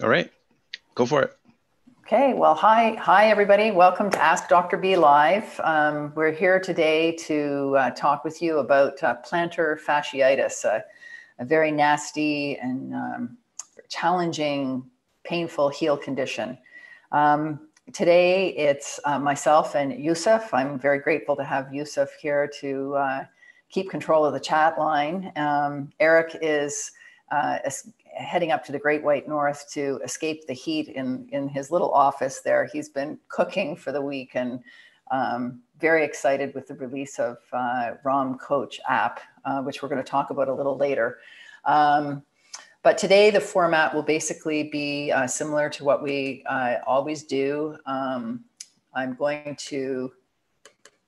All right, go for it. Okay, well, hi, hi everybody. Welcome to Ask Dr. B Live. Um, we're here today to uh, talk with you about uh, plantar fasciitis, a very nasty and um, challenging, painful heel condition. Um, today, it's uh, myself and Yusuf. I'm very grateful to have Yusuf here to uh, keep control of the chat line. Um, Eric is uh, heading up to the Great White North to escape the heat in, in his little office there. He's been cooking for the week and um, very excited with the release of uh, ROM Coach app, uh, which we're going to talk about a little later. Um, but today, the format will basically be uh, similar to what we uh, always do. Um, I'm going to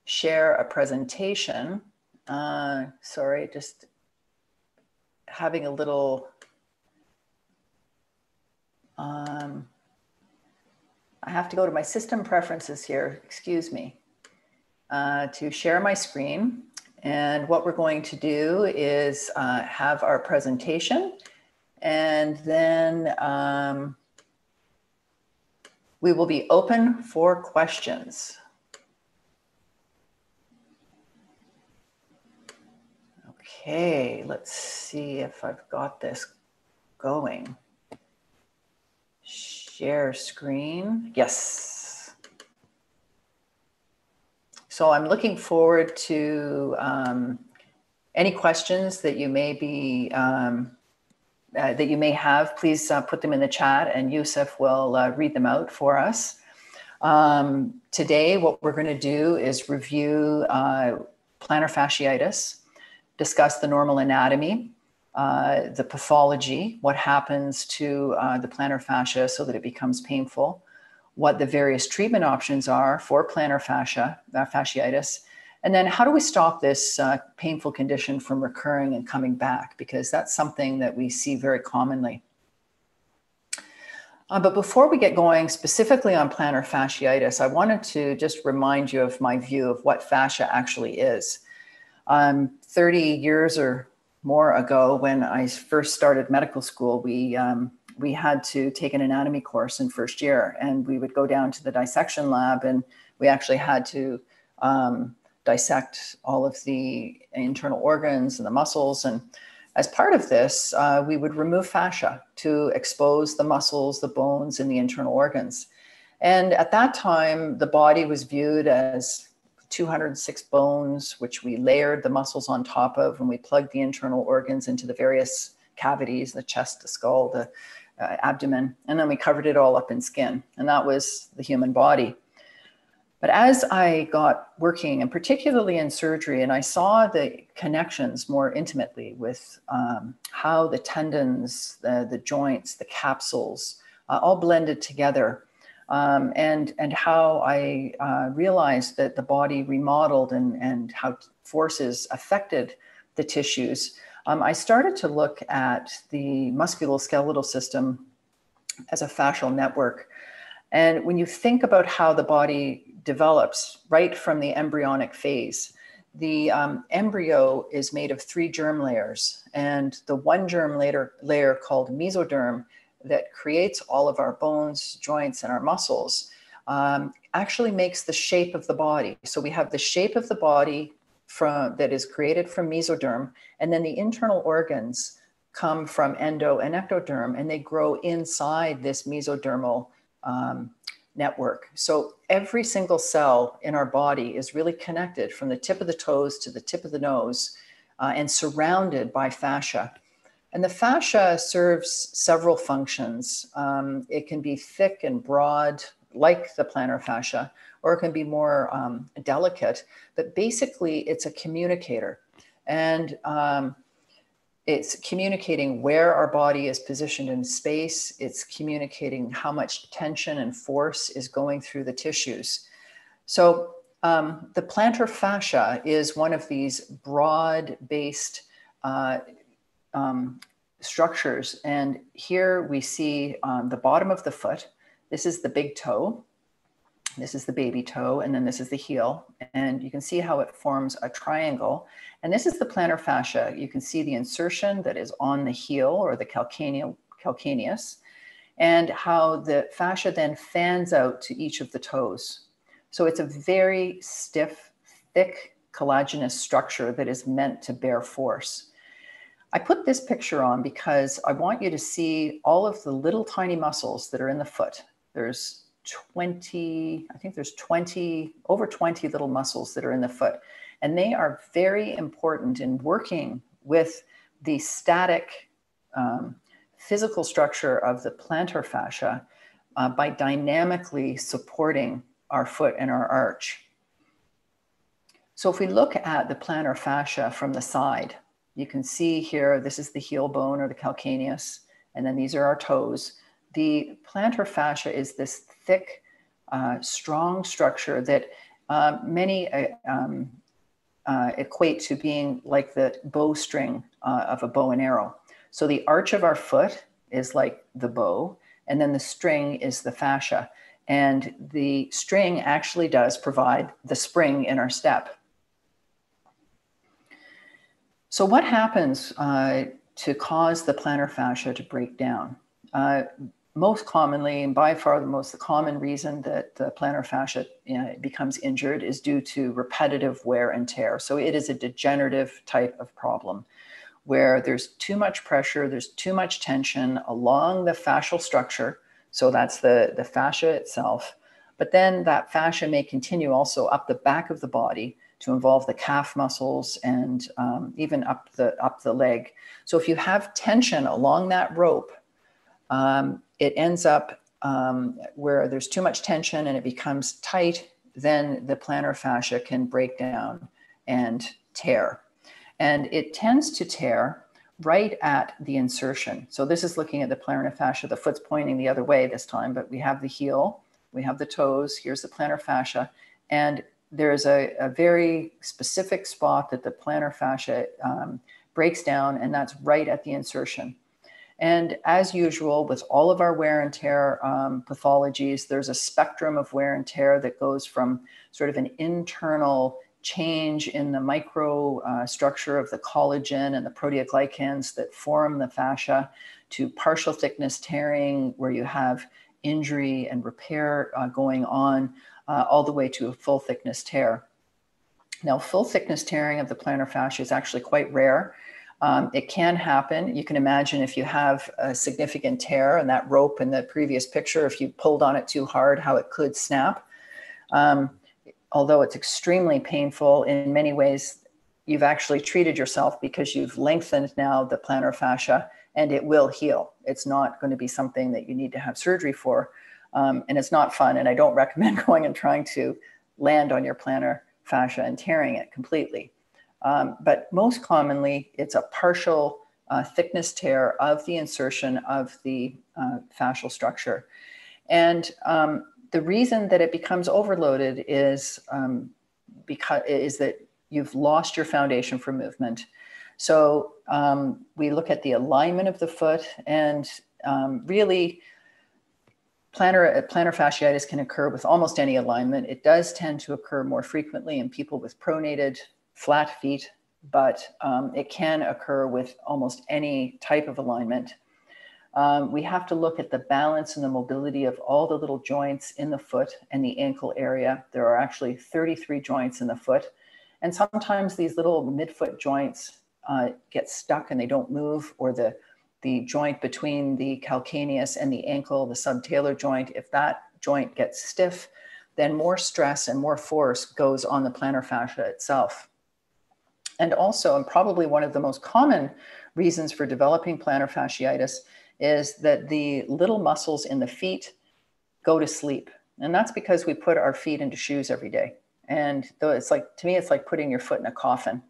share a presentation. Uh, sorry, just having a little um, I have to go to my system preferences here, excuse me, uh, to share my screen. And what we're going to do is uh, have our presentation and then um, we will be open for questions. Okay, let's see if I've got this going. Share screen. Yes. So I'm looking forward to um, any questions that you may be um, uh, that you may have. Please uh, put them in the chat, and Yusuf will uh, read them out for us. Um, today, what we're going to do is review uh, plantar fasciitis, discuss the normal anatomy, uh, the pathology, what happens to uh, the plantar fascia so that it becomes painful, what the various treatment options are for plantar fascia, uh, fasciitis, and then how do we stop this uh, painful condition from recurring and coming back? Because that's something that we see very commonly. Uh, but before we get going specifically on plantar fasciitis, I wanted to just remind you of my view of what fascia actually is. Um, 30 years or more ago, when I first started medical school, we um, we had to take an anatomy course in first year, and we would go down to the dissection lab, and we actually had to um, dissect all of the internal organs and the muscles. And as part of this, uh, we would remove fascia to expose the muscles, the bones, and the internal organs. And at that time, the body was viewed as 206 bones, which we layered the muscles on top of, and we plugged the internal organs into the various cavities the chest, the skull, the uh, abdomen, and then we covered it all up in skin. And that was the human body. But as I got working, and particularly in surgery, and I saw the connections more intimately with um, how the tendons, the, the joints, the capsules uh, all blended together um, and and how I uh, realized that the body remodeled and and how forces affected the tissues. Um, I started to look at the musculoskeletal system as a fascial network. And when you think about how the body develops right from the embryonic phase, the um, embryo is made of three germ layers, and the one germ layer, layer called mesoderm that creates all of our bones, joints, and our muscles um, actually makes the shape of the body. So we have the shape of the body from that is created from mesoderm, and then the internal organs come from endo and ectoderm, and they grow inside this mesodermal um, network. So every single cell in our body is really connected from the tip of the toes to the tip of the nose uh, and surrounded by fascia. And the fascia serves several functions. Um, it can be thick and broad, like the plantar fascia, or it can be more um, delicate, but basically it's a communicator. And um, it's communicating where our body is positioned in space, it's communicating how much tension and force is going through the tissues. So um, the plantar fascia is one of these broad based uh, um, structures. And here we see on the bottom of the foot, this is the big toe, this is the baby toe, and then this is the heel. And you can see how it forms a triangle. And this is the plantar fascia. You can see the insertion that is on the heel or the calcaneus. and how the fascia then fans out to each of the toes. So it's a very stiff, thick, collagenous structure that is meant to bear force. I put this picture on because I want you to see all of the little tiny muscles that are in the foot. There's 20, I think there's 20, over 20 little muscles that are in the foot. And they are very important in working with the static um, physical structure of the plantar fascia uh, by dynamically supporting our foot and our arch. So if we look at the plantar fascia from the side, you can see here, this is the heel bone or the calcaneus, and then these are our toes. The plantar fascia is this thick, uh, strong structure that uh, many uh, um, uh, equate to being like the bowstring uh, of a bow and arrow. So the arch of our foot is like the bow, and then the string is the fascia. And the string actually does provide the spring in our step. So, what happens uh, to cause the plantar fascia to break down? Uh, most commonly, and by far the most common reason that the plantar fascia you know, becomes injured is due to repetitive wear and tear. So, it is a degenerative type of problem where there's too much pressure, there's too much tension along the fascial structure. So, that's the, the fascia itself. But then that fascia may continue also up the back of the body to involve the calf muscles and um, even up the up the leg. So if you have tension along that rope, um, it ends up um, where there's too much tension and it becomes tight. Then the plantar fascia can break down and tear, and it tends to tear right at the insertion. So this is looking at the plantar fascia. The foot's pointing the other way this time, but we have the heel, we have the toes. Here's the plantar fascia, and there's a, a, very specific spot that the plantar fascia um, breaks down, and that's right at the insertion. And as usual, with all of our wear and tear um, pathologies, there's a spectrum of wear and tear that goes from sort of an internal change in the micro uh, structure of the collagen and the proteoglycans that form the fascia to partial thickness tearing, where you have injury and repair uh, going on uh, all the way to a full thickness tear. Now, full thickness tearing of the plantar fascia is actually quite rare. Um, it can happen. You can imagine if you have a significant tear and that rope in the previous picture, if you pulled on it too hard, how it could snap. Um, although it's extremely painful in many ways, you've actually treated yourself because you've lengthened now the plantar fascia and it will heal. It's not going to be something that you need to have surgery for. Um, and it's not fun. And I don't recommend going and trying to land on your plantar fascia and tearing it completely. Um, but most commonly, it's a partial uh, thickness tear of the insertion of the uh, fascial structure. And um, the reason that it becomes overloaded is um, because is that you've lost your foundation for movement. So um, we look at the alignment of the foot and um, really Plantar, plantar fasciitis can occur with almost any alignment. It does tend to occur more frequently in people with pronated flat feet, but um, it can occur with almost any type of alignment. Um, we have to look at the balance and the mobility of all the little joints in the foot and the ankle area. There are actually 33 joints in the foot. And sometimes these little midfoot joints uh, get stuck and they don't move, or the the joint between the calcaneus and the ankle, the subtalar joint, if that joint gets stiff, then more stress and more force goes on the plantar fascia itself. And also, and probably one of the most common reasons for developing plantar fasciitis is that the little muscles in the feet go to sleep. And that's because we put our feet into shoes every day. And though it's like, to me, it's like putting your foot in a coffin.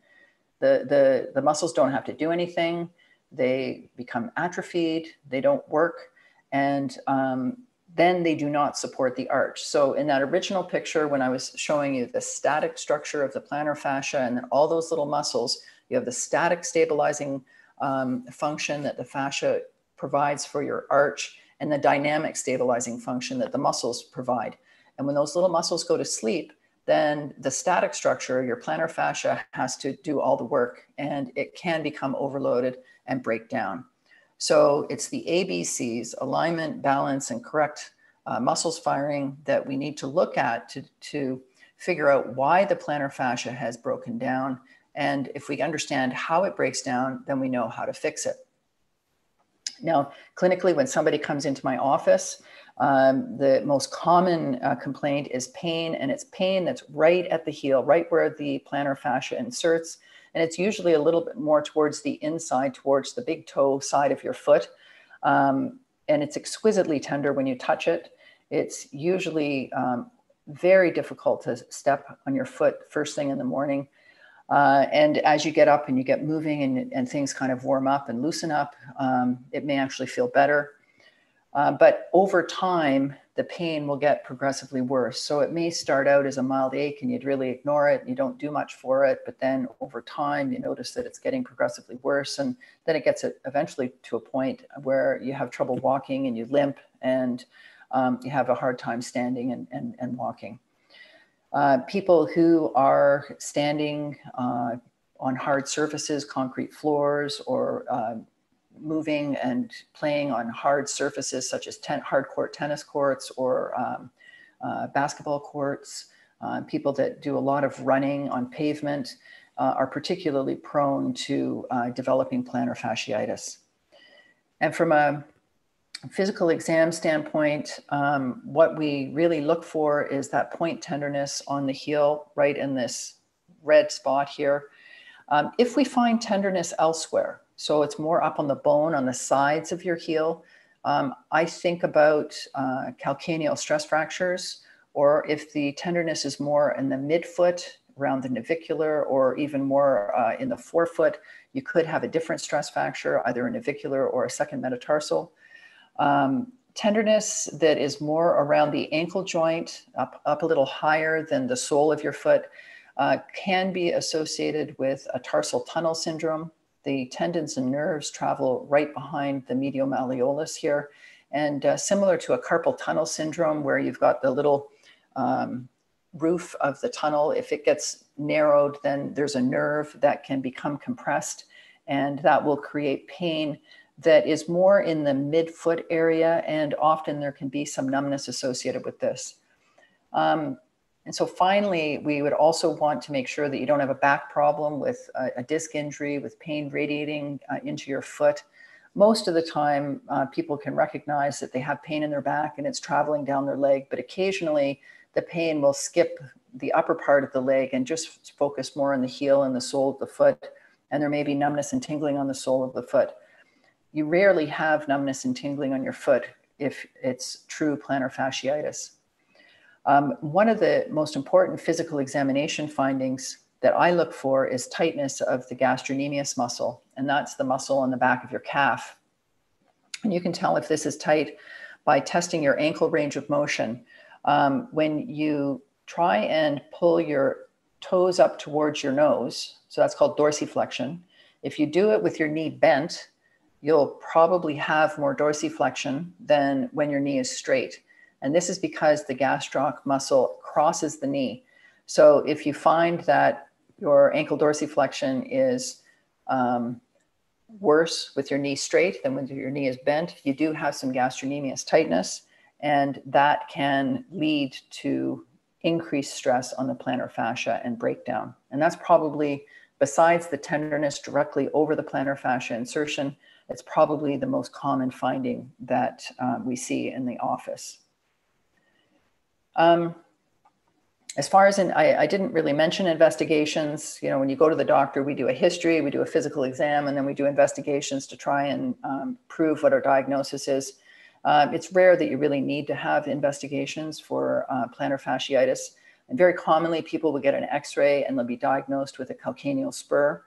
The, the, the muscles don't have to do anything they become atrophied, they don't work, and um, then they do not support the arch. So in that original picture, when I was showing you the static structure of the plantar fascia and then all those little muscles, you have the static stabilizing um, function that the fascia provides for your arch and the dynamic stabilizing function that the muscles provide. And when those little muscles go to sleep, then the static structure, your plantar fascia, has to do all the work and it can become overloaded and break down. So it's the ABCs, alignment, balance, and correct uh, muscles firing that we need to look at to, to figure out why the plantar fascia has broken down. And if we understand how it breaks down, then we know how to fix it. Now, clinically, when somebody comes into my office, um, the most common uh, complaint is pain, and it's pain that's right at the heel, right where the plantar fascia inserts. And it's usually a little bit more towards the inside, towards the big toe side of your foot. Um, and it's exquisitely tender when you touch it. It's usually um, very difficult to step on your foot first thing in the morning. Uh, and as you get up and you get moving and, and things kind of warm up and loosen up, um, it may actually feel better. Uh, but over time, the pain will get progressively worse. So it may start out as a mild ache and you'd really ignore it and you don't do much for it. But then over time, you notice that it's getting progressively worse. And then it gets eventually to a point where you have trouble walking and you limp and um, you have a hard time standing and, and, and walking. Uh, people who are standing uh, on hard surfaces, concrete floors, or uh, moving and playing on hard surfaces such as ten- hard court tennis courts or um, uh, basketball courts. Uh, people that do a lot of running on pavement uh, are particularly prone to uh, developing plantar fasciitis. And from a physical exam standpoint, um, what we really look for is that point tenderness on the heel, right in this red spot here. Um, if we find tenderness elsewhere, so it's more up on the bone on the sides of your heel. Um, I think about uh, calcaneal stress fractures, or if the tenderness is more in the midfoot, around the navicular, or even more uh, in the forefoot, you could have a different stress fracture, either a navicular or a second metatarsal. Um, tenderness that is more around the ankle joint, up, up a little higher than the sole of your foot, uh, can be associated with a tarsal tunnel syndrome the tendons and nerves travel right behind the medial malleolus here. And uh, similar to a carpal tunnel syndrome, where you've got the little um, roof of the tunnel, if it gets narrowed, then there's a nerve that can become compressed, and that will create pain that is more in the midfoot area. And often there can be some numbness associated with this. Um, and so finally, we would also want to make sure that you don't have a back problem with a, a disc injury, with pain radiating uh, into your foot. Most of the time, uh, people can recognize that they have pain in their back and it's traveling down their leg, but occasionally the pain will skip the upper part of the leg and just focus more on the heel and the sole of the foot. And there may be numbness and tingling on the sole of the foot. You rarely have numbness and tingling on your foot if it's true plantar fasciitis. Um, one of the most important physical examination findings that I look for is tightness of the gastrocnemius muscle, and that's the muscle on the back of your calf. And you can tell if this is tight by testing your ankle range of motion. Um, when you try and pull your toes up towards your nose, so that's called dorsiflexion. If you do it with your knee bent, you'll probably have more dorsiflexion than when your knee is straight. And this is because the gastroc muscle crosses the knee. So if you find that your ankle dorsiflexion is um, worse with your knee straight than when your knee is bent, you do have some gastrocnemius tightness, and that can lead to increased stress on the plantar fascia and breakdown. And that's probably, besides the tenderness directly over the plantar fascia insertion, it's probably the most common finding that uh, we see in the office. Um, as far as in, I, I, didn't really mention investigations. You know, when you go to the doctor, we do a history, we do a physical exam, and then we do investigations to try and um, prove what our diagnosis is. Um, it's rare that you really need to have investigations for uh, plantar fasciitis. And very commonly, people will get an x ray and they'll be diagnosed with a calcaneal spur.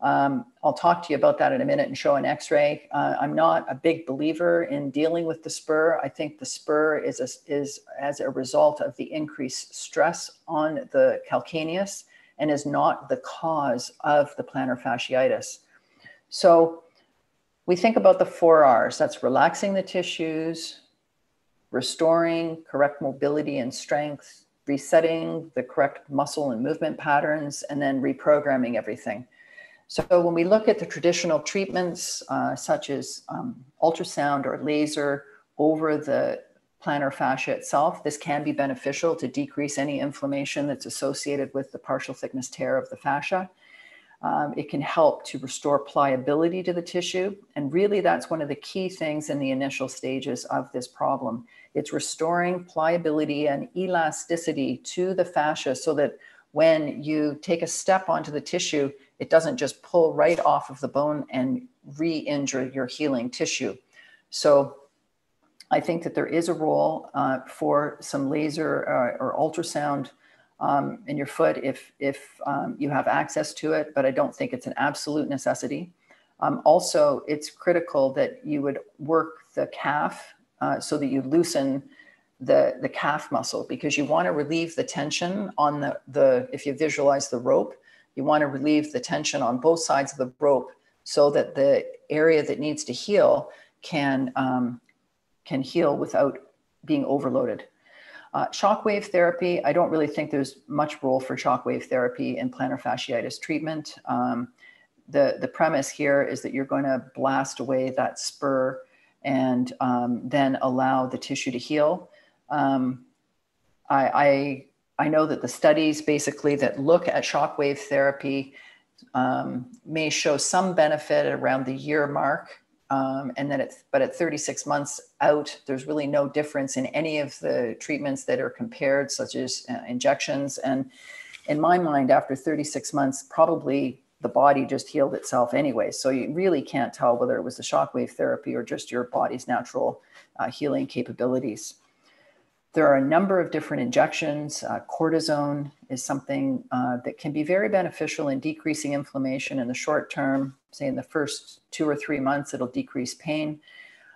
Um, I'll talk to you about that in a minute and show an x-ray. Uh, I'm not a big believer in dealing with the spur. I think the spur is, a, is as a result of the increased stress on the calcaneus and is not the cause of the plantar fasciitis. So we think about the four R's. That's relaxing the tissues, restoring correct mobility and strength, resetting the correct muscle and movement patterns, and then reprogramming everything. So when we look at the traditional treatments, uh, such as um, ultrasound or laser over the plantar fascia itself, this can be beneficial to decrease any inflammation that's associated with the partial thickness tear of the fascia. Um, it can help to restore pliability to the tissue. And really, that's one of the key things in the initial stages of this problem. It's restoring pliability and elasticity to the fascia so that when you take a step onto the tissue, it doesn't just pull right off of the bone and re injure your healing tissue. So, I think that there is a role uh, for some laser uh, or ultrasound um, in your foot if, if um, you have access to it, but I don't think it's an absolute necessity. Um, also, it's critical that you would work the calf uh, so that you loosen the, the calf muscle because you want to relieve the tension on the, the, if you visualize the rope, you want to relieve the tension on both sides of the rope so that the area that needs to heal can, um, can heal without being overloaded. Uh, shockwave therapy, I don't really think there's much role for shockwave therapy in plantar fasciitis treatment. Um, the, the premise here is that you're going to blast away that spur and um, then allow the tissue to heal. Um, I, I, I, know that the studies basically that look at shockwave therapy um, may show some benefit around the year mark um, and then it's, but at 36 months out, there's really no difference in any of the treatments that are compared, such as uh, injections. And in my mind, after 36 months, probably the body just healed itself anyway. So you really can't tell whether it was the shockwave therapy or just your body's natural uh, healing capabilities. There are a number of different injections. Uh, cortisone is something uh, that can be very beneficial in decreasing inflammation in the short term. Say in the first two or three months, it'll decrease pain.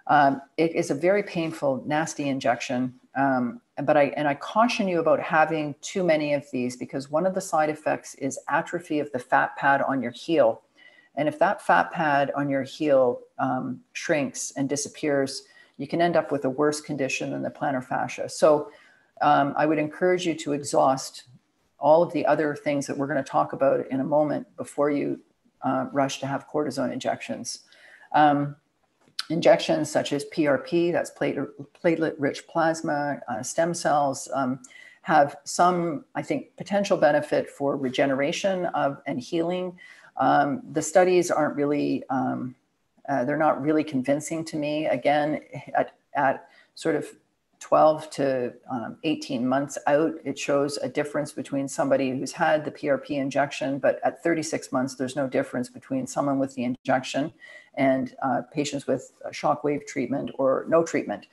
Um, it is a very painful, nasty injection. Um, but I and I caution you about having too many of these because one of the side effects is atrophy of the fat pad on your heel. And if that fat pad on your heel um, shrinks and disappears, you can end up with a worse condition than the plantar fascia. So um, I would encourage you to exhaust all of the other things that we're going to talk about in a moment before you uh, rush to have cortisone injections. Um, injections such as PRP, that's platelet rich plasma, uh, stem cells, um, have some, I think, potential benefit for regeneration of and healing. Um, the studies aren't really um, uh, they're not really convincing to me. Again, at, at sort of 12 to um, 18 months out, it shows a difference between somebody who's had the PRP injection, but at 36 months, there's no difference between someone with the injection and uh, patients with shockwave treatment or no treatment.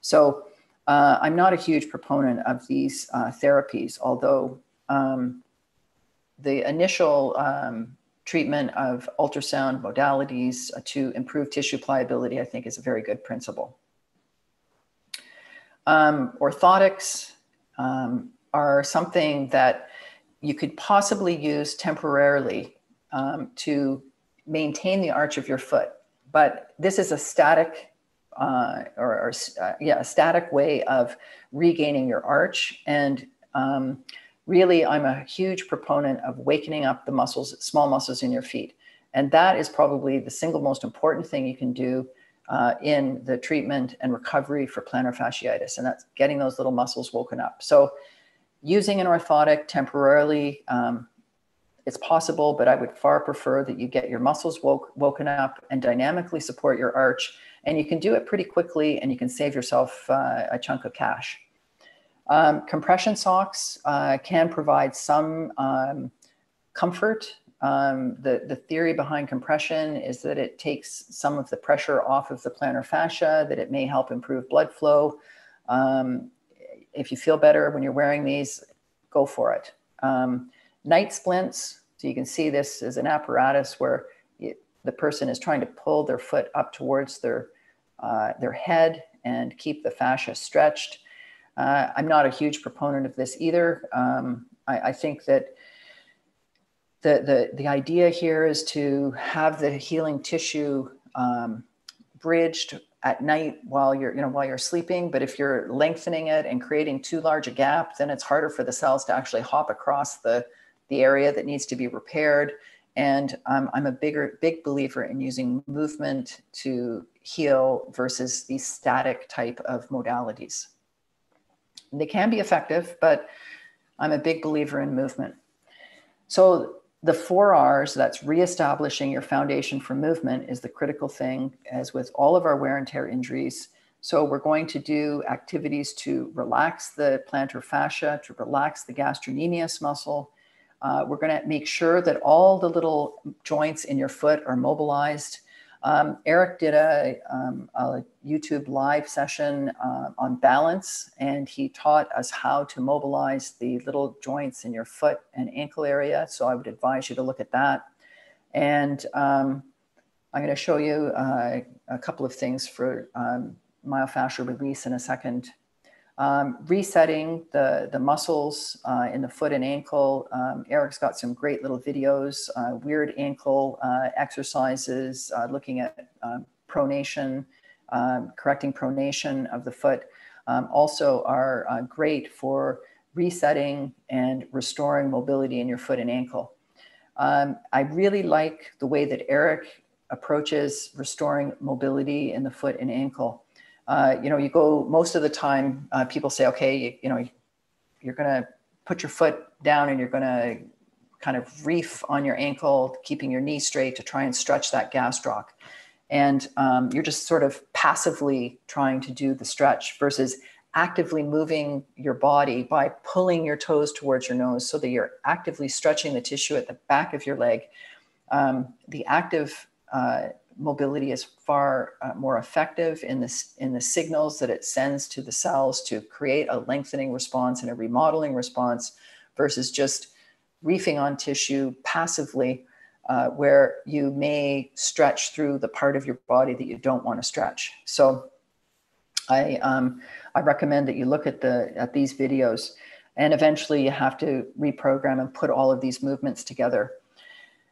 So uh, I'm not a huge proponent of these uh, therapies, although um, the initial um, treatment of ultrasound modalities to improve tissue pliability, I think is a very good principle. Um, orthotics um, are something that you could possibly use temporarily um, to maintain the arch of your foot. But this is a static uh, or, or uh, yeah, a static way of regaining your arch. And um, really, I'm a huge proponent of wakening up the muscles, small muscles in your feet. And that is probably the single most important thing you can do uh, in the treatment and recovery for plantar fasciitis. And that's getting those little muscles woken up. So, using an orthotic temporarily, um, it's possible, but I would far prefer that you get your muscles woke, woken up and dynamically support your arch. And you can do it pretty quickly and you can save yourself uh, a chunk of cash. Um, compression socks uh, can provide some um, comfort. Um, the, the theory behind compression is that it takes some of the pressure off of the plantar fascia, that it may help improve blood flow. Um, if you feel better when you're wearing these, go for it. Um, night splints, so you can see this as an apparatus where it, the person is trying to pull their foot up towards their, uh, their head and keep the fascia stretched. Uh, I'm not a huge proponent of this either. Um, I, I, think that the, the, the idea here is to have the healing tissue um, bridged at night while you're, you know, while you're sleeping. But if you're lengthening it and creating too large a gap, then it's harder for the cells to actually hop across the, the area that needs to be repaired. and um, I'm a bigger, big believer in using movement to heal versus these static type of modalities. They can be effective, but I'm a big believer in movement. So the four R's, that's reestablishing your foundation for movement, is the critical thing, as with all of our wear and tear injuries. So we're going to do activities to relax the plantar fascia, to relax the gastrocnemius muscle, uh, we're going to make sure that all the little joints in your foot are mobilized. Um, Eric did a, um, a, YouTube live session uh, on balance, and he taught us how to mobilize the little joints in your foot and ankle area. So I would advise you to look at that. And um, I'm going to show you uh, a couple of things for um, myofascial release in a second. Um, resetting the, the muscles uh, in the foot and ankle. Um, Eric's got some great little videos, uh, weird ankle uh, exercises, uh, looking at um, pronation, um, correcting pronation of the foot. Um, also are uh, great for resetting and restoring mobility in your foot and ankle. Um, I really like the way that Eric approaches restoring mobility in the foot and ankle uh, you know, you go most of the time, uh, people say, okay, you, you know, you're going to put your foot down and you're going to kind of reef on your ankle, keeping your knee straight to try and stretch that gastroc. And um, you're just sort of passively trying to do the stretch versus actively moving your body by pulling your toes towards your nose so that you're actively stretching the tissue at the back of your leg. Um, the active uh, mobility is far uh, more effective in this in the signals that it sends to the cells to create a lengthening response and a remodeling response versus just reefing on tissue passively uh, where you may stretch through the part of your body that you don't want to stretch. So i um, i recommend that you look at the at these videos and eventually you have to reprogram and put all of these movements together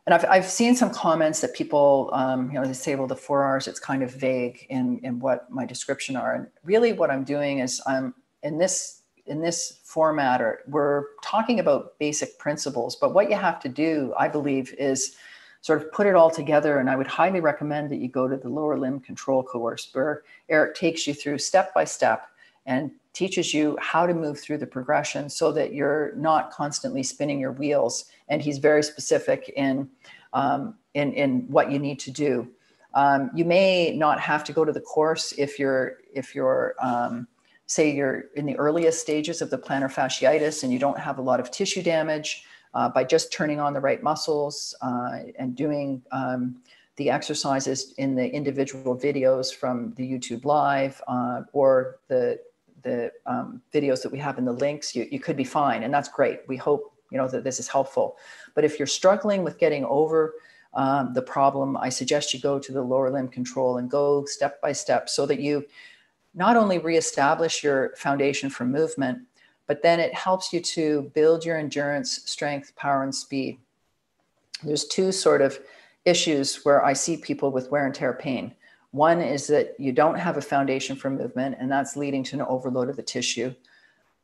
and I've, I've seen some comments that people, um, you know, they say, well, the four R's, it's kind of vague in, in what my description are. And really what I'm doing is I'm in this, in this format, or we're talking about basic principles, but what you have to do, I believe, is sort of put it all together. And I would highly recommend that you go to the lower limb control course where Eric takes you through step by step and teaches you how to move through the progression so that you're not constantly spinning your wheels. And he's very specific in, um, in, in what you need to do. Um, you may not have to go to the course if you're, if you're, um, say you're in the earliest stages of the plantar fasciitis and you don't have a lot of tissue damage uh, by just turning on the right muscles uh, and doing um, the exercises in the individual videos from the YouTube live uh, or the the um, videos that we have in the links, you, you could be fine. And that's great. We hope, you know, that this is helpful. But if you're struggling with getting over um, the problem, I suggest you go to the lower limb control and go step by step so that you not only reestablish your foundation for movement, but then it helps you to build your endurance, strength, power, and speed. There's two sort of issues where I see people with wear and tear pain. One is that you don't have a foundation for movement, and that's leading to an overload of the tissue.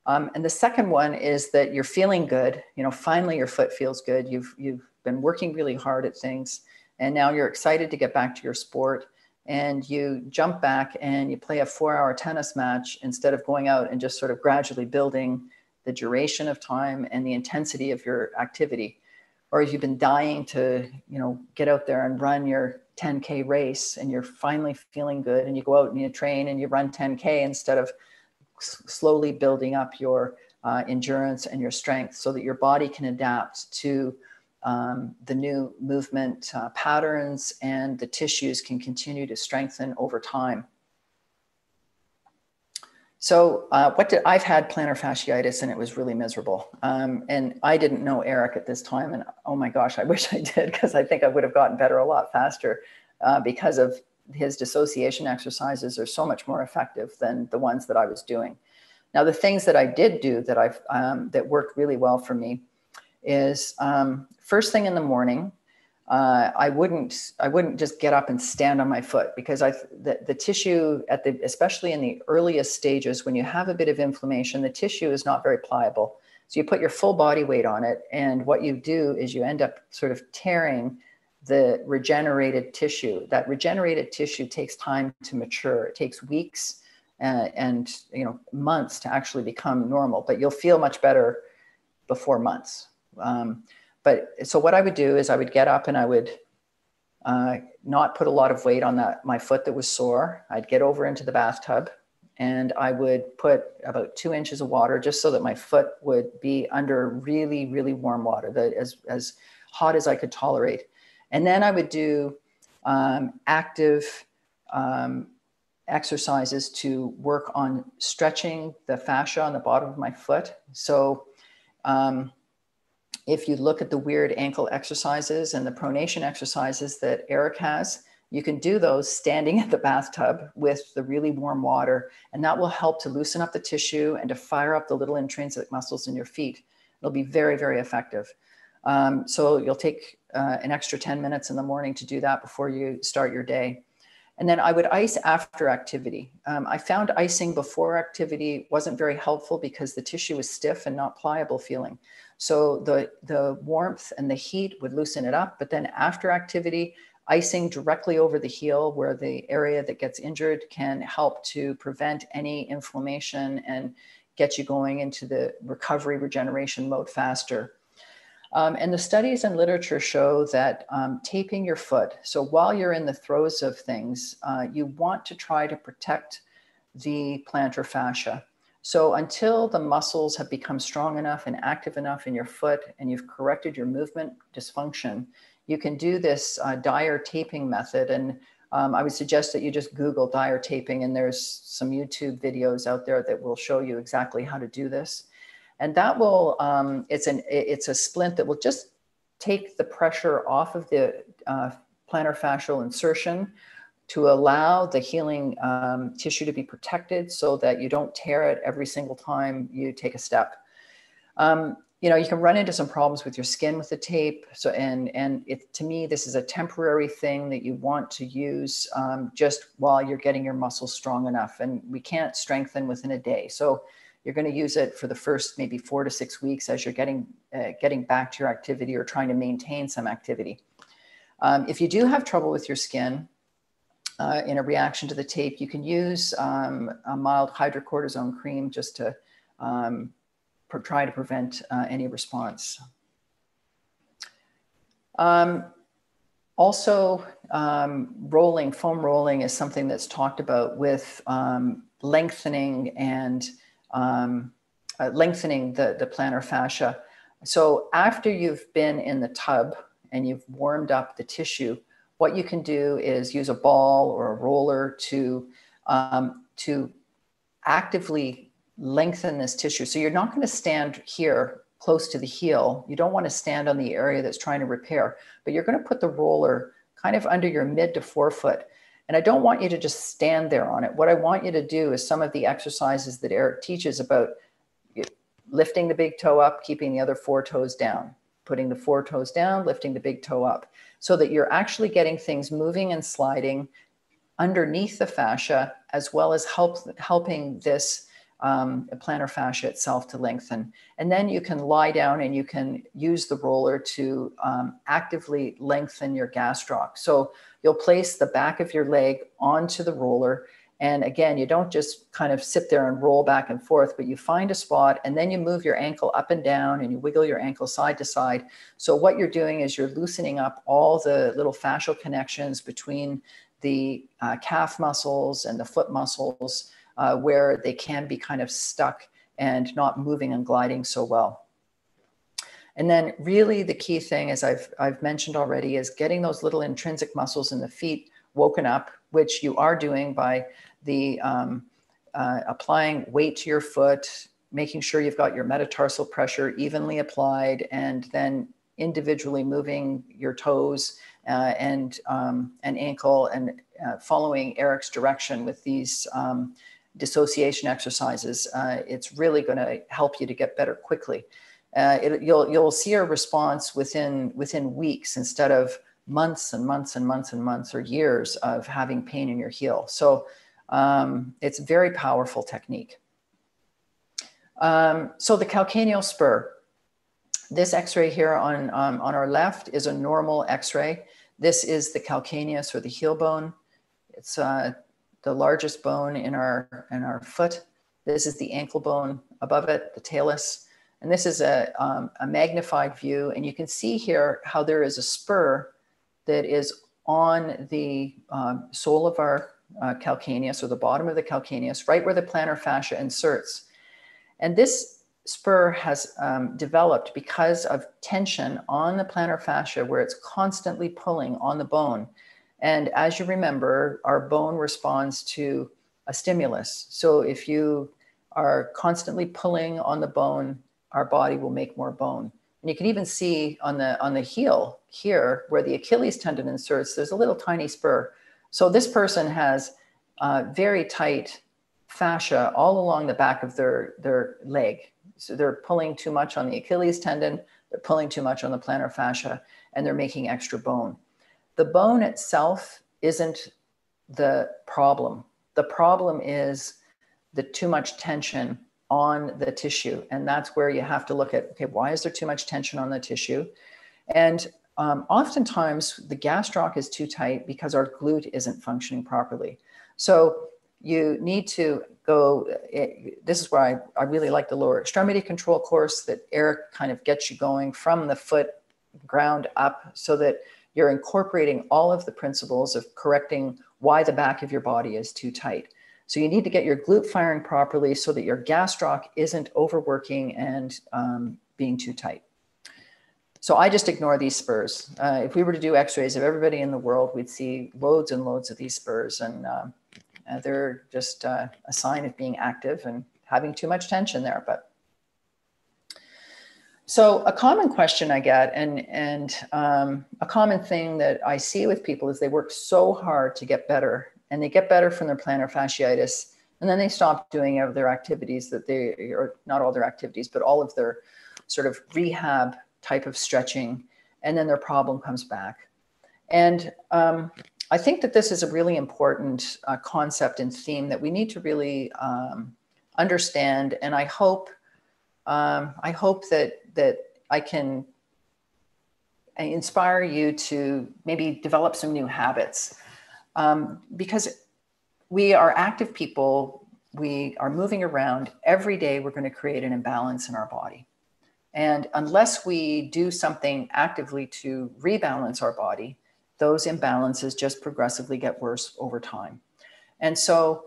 Um, and the second one is that you're feeling good. You know, finally your foot feels good. You've you've been working really hard at things, and now you're excited to get back to your sport. And you jump back and you play a four-hour tennis match instead of going out and just sort of gradually building the duration of time and the intensity of your activity. Or if you've been dying to, you know, get out there and run your 10K race and you're finally feeling good and you go out and you train and you run 10K instead of s- slowly building up your uh, endurance and your strength so that your body can adapt to um, the new movement uh, patterns and the tissues can continue to strengthen over time. So, uh, what did I've had plantar fasciitis and it was really miserable. Um, and I didn't know Eric at this time. And oh my gosh, I wish I did because I think I would have gotten better a lot faster uh, because of his dissociation exercises are so much more effective than the ones that I was doing. Now, the things that I did do that I've um, that worked really well for me is um, first thing in the morning, uh, I wouldn't I wouldn't just get up and stand on my foot because I the, the tissue at the especially in the earliest stages when you have a bit of inflammation the tissue is not very pliable So you put your full body weight on it, and what you do is you end up sort of tearing the regenerated tissue. That regenerated tissue takes time to mature. It takes weeks uh, and you know months to actually become normal, but you'll feel much better before months. Um, but so what I would do is I would get up and I would uh, not put a lot of weight on that my foot that was sore. I'd get over into the bathtub and I would put about two inches of water just so that my foot would be under really, really warm water, that as, as hot as I could tolerate. And then I would do um, active um, exercises to work on stretching the fascia on the bottom of my foot. So um, if you look at the weird ankle exercises and the pronation exercises that Eric has, you can do those standing at the bathtub with the really warm water, and that will help to loosen up the tissue and to fire up the little intrinsic muscles in your feet. It'll be very, very effective. Um, so you'll take uh, an extra 10 minutes in the morning to do that before you start your day. And then I would ice after activity. Um, I found icing before activity wasn't very helpful because the tissue was stiff and not pliable feeling. So the, the warmth and the heat would loosen it up. But then after activity, icing directly over the heel where the area that gets injured can help to prevent any inflammation and get you going into the recovery regeneration mode faster. Um, and the studies and literature show that um, taping your foot, so while you're in the throes of things, uh, you want to try to protect the plantar fascia. So until the muscles have become strong enough and active enough in your foot and you've corrected your movement dysfunction, you can do this uh, Dyer taping method. And um, I would suggest that you just Google Dyer taping, and there's some YouTube videos out there that will show you exactly how to do this and that will um, it's an it's a splint that will just take the pressure off of the uh, plantar fascial insertion to allow the healing um, tissue to be protected so that you don't tear it every single time you take a step. Um, you know, you can run into some problems with your skin with the tape. So, and and it, to me, this is a temporary thing that you want to use um, just while you're getting your muscles strong enough. And we can't strengthen within a day. So you're going to use it for the first maybe four to six weeks as you're getting uh, getting back to your activity or trying to maintain some activity. Um, if you do have trouble with your skin uh, in a reaction to the tape, you can use um, a mild hydrocortisone cream just to um, try to prevent uh, any response. Um, also, um, rolling, foam rolling is something that's talked about with um, lengthening and um, uh, lengthening the, the plantar fascia. So after you've been in the tub and you've warmed up the tissue, what you can do is use a ball or a roller to, um, to actively lengthen this tissue. So you're not going to stand here close to the heel. You don't want to stand on the area that's trying to repair, but you're going to put the roller kind of under your mid to forefoot and I don't want you to just stand there on it. What I want you to do is some of the exercises that Eric teaches about lifting the big toe up, keeping the other four toes down, putting the four toes down, lifting the big toe up, so that you're actually getting things moving and sliding underneath the fascia, as well as help, helping this um, plantar fascia itself to lengthen. And then you can lie down and you can use the roller to um, actively lengthen your gastroc. So you'll place the back of your leg onto the roller. And again, you don't just kind of sit there and roll back and forth, but you find a spot and then you move your ankle up and down and you wiggle your ankle side to side. So, what you're doing is you're loosening up all the little fascial connections between the uh, calf muscles and the foot muscles uh, where they can be kind of stuck and not moving and gliding so well. And then really the key thing, as I've, I've mentioned already, is getting those little intrinsic muscles in the feet woken up, which you are doing by the um, uh, applying weight to your foot, making sure you've got your metatarsal pressure evenly applied, and then individually moving your toes uh, and um, an ankle and uh, following Eric's direction with these um, dissociation exercises. Uh, it's really going to help you to get better quickly uh, it, you'll you'll see a response within within weeks instead of months and months and months and months or years of having pain in your heel. So um, it's a very powerful technique. Um, so the calcaneal spur. This X-ray here on, um, on our left is a normal X-ray. This is the calcaneus or the heel bone. It's uh, the largest bone in our, in our foot. This is the ankle bone above it, the talus. And this is a, um, a magnified view. And you can see here how there is a spur that is on the um, sole of our uh, calcaneus or the bottom of the calcaneus, right where the plantar fascia inserts. And this spur has um, developed because of tension on the plantar fascia where it's constantly pulling on the bone. And as you remember, our bone responds to a stimulus. So if you are constantly pulling on the bone, our body will make more bone. And you can even see on the on the heel here where the Achilles tendon inserts, there's a little tiny spur. So this person has uh, very tight fascia all along the back of their, their leg. So they're pulling too much on the Achilles tendon, they're pulling too much on the plantar fascia, and they're making extra bone. The bone itself isn't the problem. The problem is the too much tension on the tissue. And that's where you have to look at okay, why is there too much tension on the tissue? And um, oftentimes the gastroc is too tight because our glute isn't functioning properly. So you need to go. It, this is where I, I really like the lower extremity control course that Eric kind of gets you going from the foot ground up so that you're incorporating all of the principles of correcting why the back of your body is too tight. So you need to get your glute firing properly so that your gastroc isn't overworking and um, being too tight. So I just ignore these spurs. Uh, if we were to do x-rays of everybody in the world, we'd see loads and loads of these spurs. And um, uh, they're just uh, a sign of being active and having too much tension there. But so a common question I get, and and um, a common thing that I see with people is they work so hard to get better, and they get better from their plantar fasciitis, and then they stop doing their activities that they, or not all their activities, but all of their sort of rehab type of stretching, and then their problem comes back. And um, I think that this is a really important uh, concept and theme that we need to really um, understand. And I hope, um, I hope that that I can inspire you to maybe develop some new habits, um, because we are active people. We are moving around every day. We're going to create an imbalance in our body. And unless we do something actively to rebalance our body, those imbalances just progressively get worse over time. And so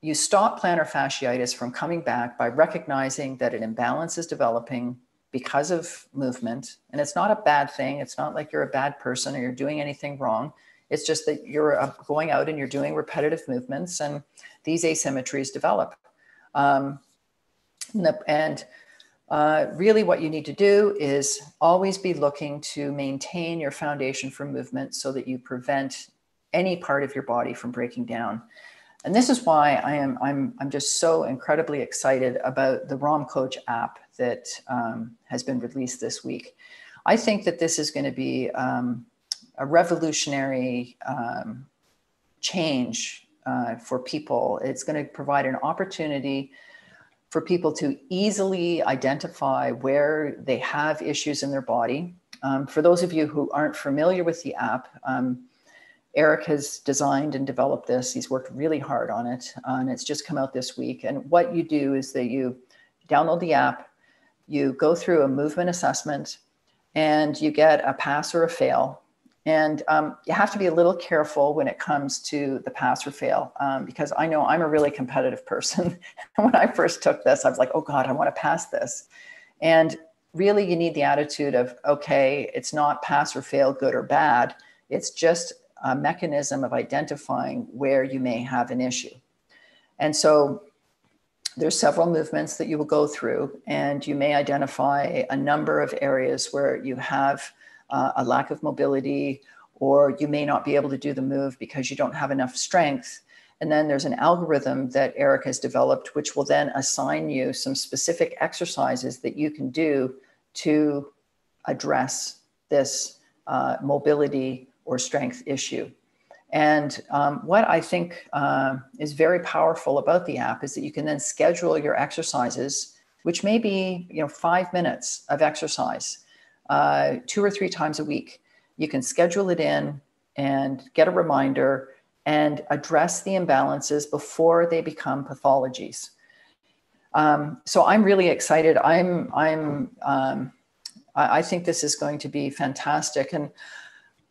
you stop plantar fasciitis from coming back by recognizing that an imbalance is developing because of movement. And it's not a bad thing. It's not like you're a bad person or you're doing anything wrong. It's just that you're going out and you're doing repetitive movements and these asymmetries develop. Um, and uh, really, what you need to do is always be looking to maintain your foundation for movement so that you prevent any part of your body from breaking down. And this is why I am I'm I'm just so incredibly excited about the ROM Coach app that um, has been released this week. I think that this is going to be um, a revolutionary um, change uh, for people. It's going to provide an opportunity for people to easily identify where they have issues in their body. Um, for those of you who aren't familiar with the app, um, Eric has designed and developed this. He's worked really hard on it, uh, and it's just come out this week. And what you do is that you download the app, you go through a movement assessment, and you get a pass or a fail. And um, you have to be a little careful when it comes to the pass or fail, um, because I know I'm a really competitive person. when I first took this, I was like, oh God, I want to pass this. And really, you need the attitude of, okay, it's not pass or fail, good or bad. It's just a mechanism of identifying where you may have an issue. And so there's several movements that you will go through, and you may identify a number of areas where you have uh, a lack of mobility, or you may not be able to do the move because you don't have enough strength. And then there's an algorithm that Eric has developed, which will then assign you some specific exercises that you can do to address this uh, mobility or strength issue. And um, what I think uh, is very powerful about the app is that you can then schedule your exercises, which may be you know five minutes of exercise, uh, two or three times a week. You can schedule it in and get a reminder and address the imbalances before they become pathologies. Um, so I'm really excited. I'm I'm um, I, I think this is going to be fantastic. And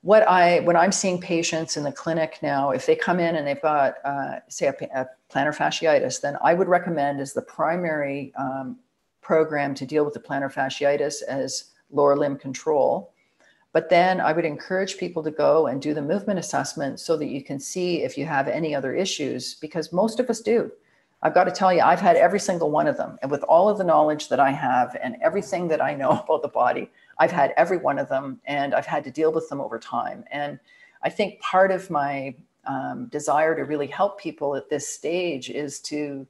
what I when I'm seeing patients in the clinic now, if they come in and they've got uh, say a, a, plantar fasciitis, then I would recommend as the primary um, program to deal with the plantar fasciitis as lower limb control. But then I would encourage people to go and do the movement assessment so that you can see if you have any other issues, because most of us do. I've got to tell you, I've had every single one of them. And with all of the knowledge that I have and everything that I know about the body, I've had every one of them and I've had to deal with them over time. And I think part of my um, desire to really help people at this stage is to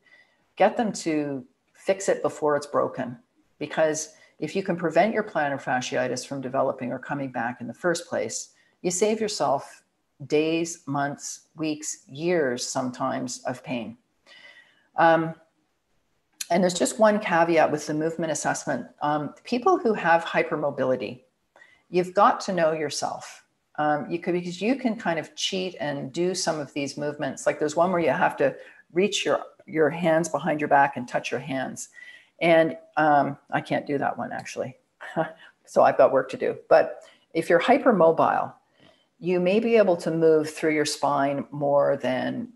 get them to fix it before it's broken. Because if you can prevent your plantar fasciitis from developing or coming back in the first place, you save yourself days, months, weeks, years sometimes of pain. Um, and there's just one caveat with the movement assessment. Um, people who have hypermobility, you've got to know yourself. Um, you could because you can kind of cheat and do some of these movements. Like there's one where you have to reach your your hands behind your back and touch your hands, and um, I can't do that one actually. so I've got work to do. But if you're hypermobile, you may be able to move through your spine more than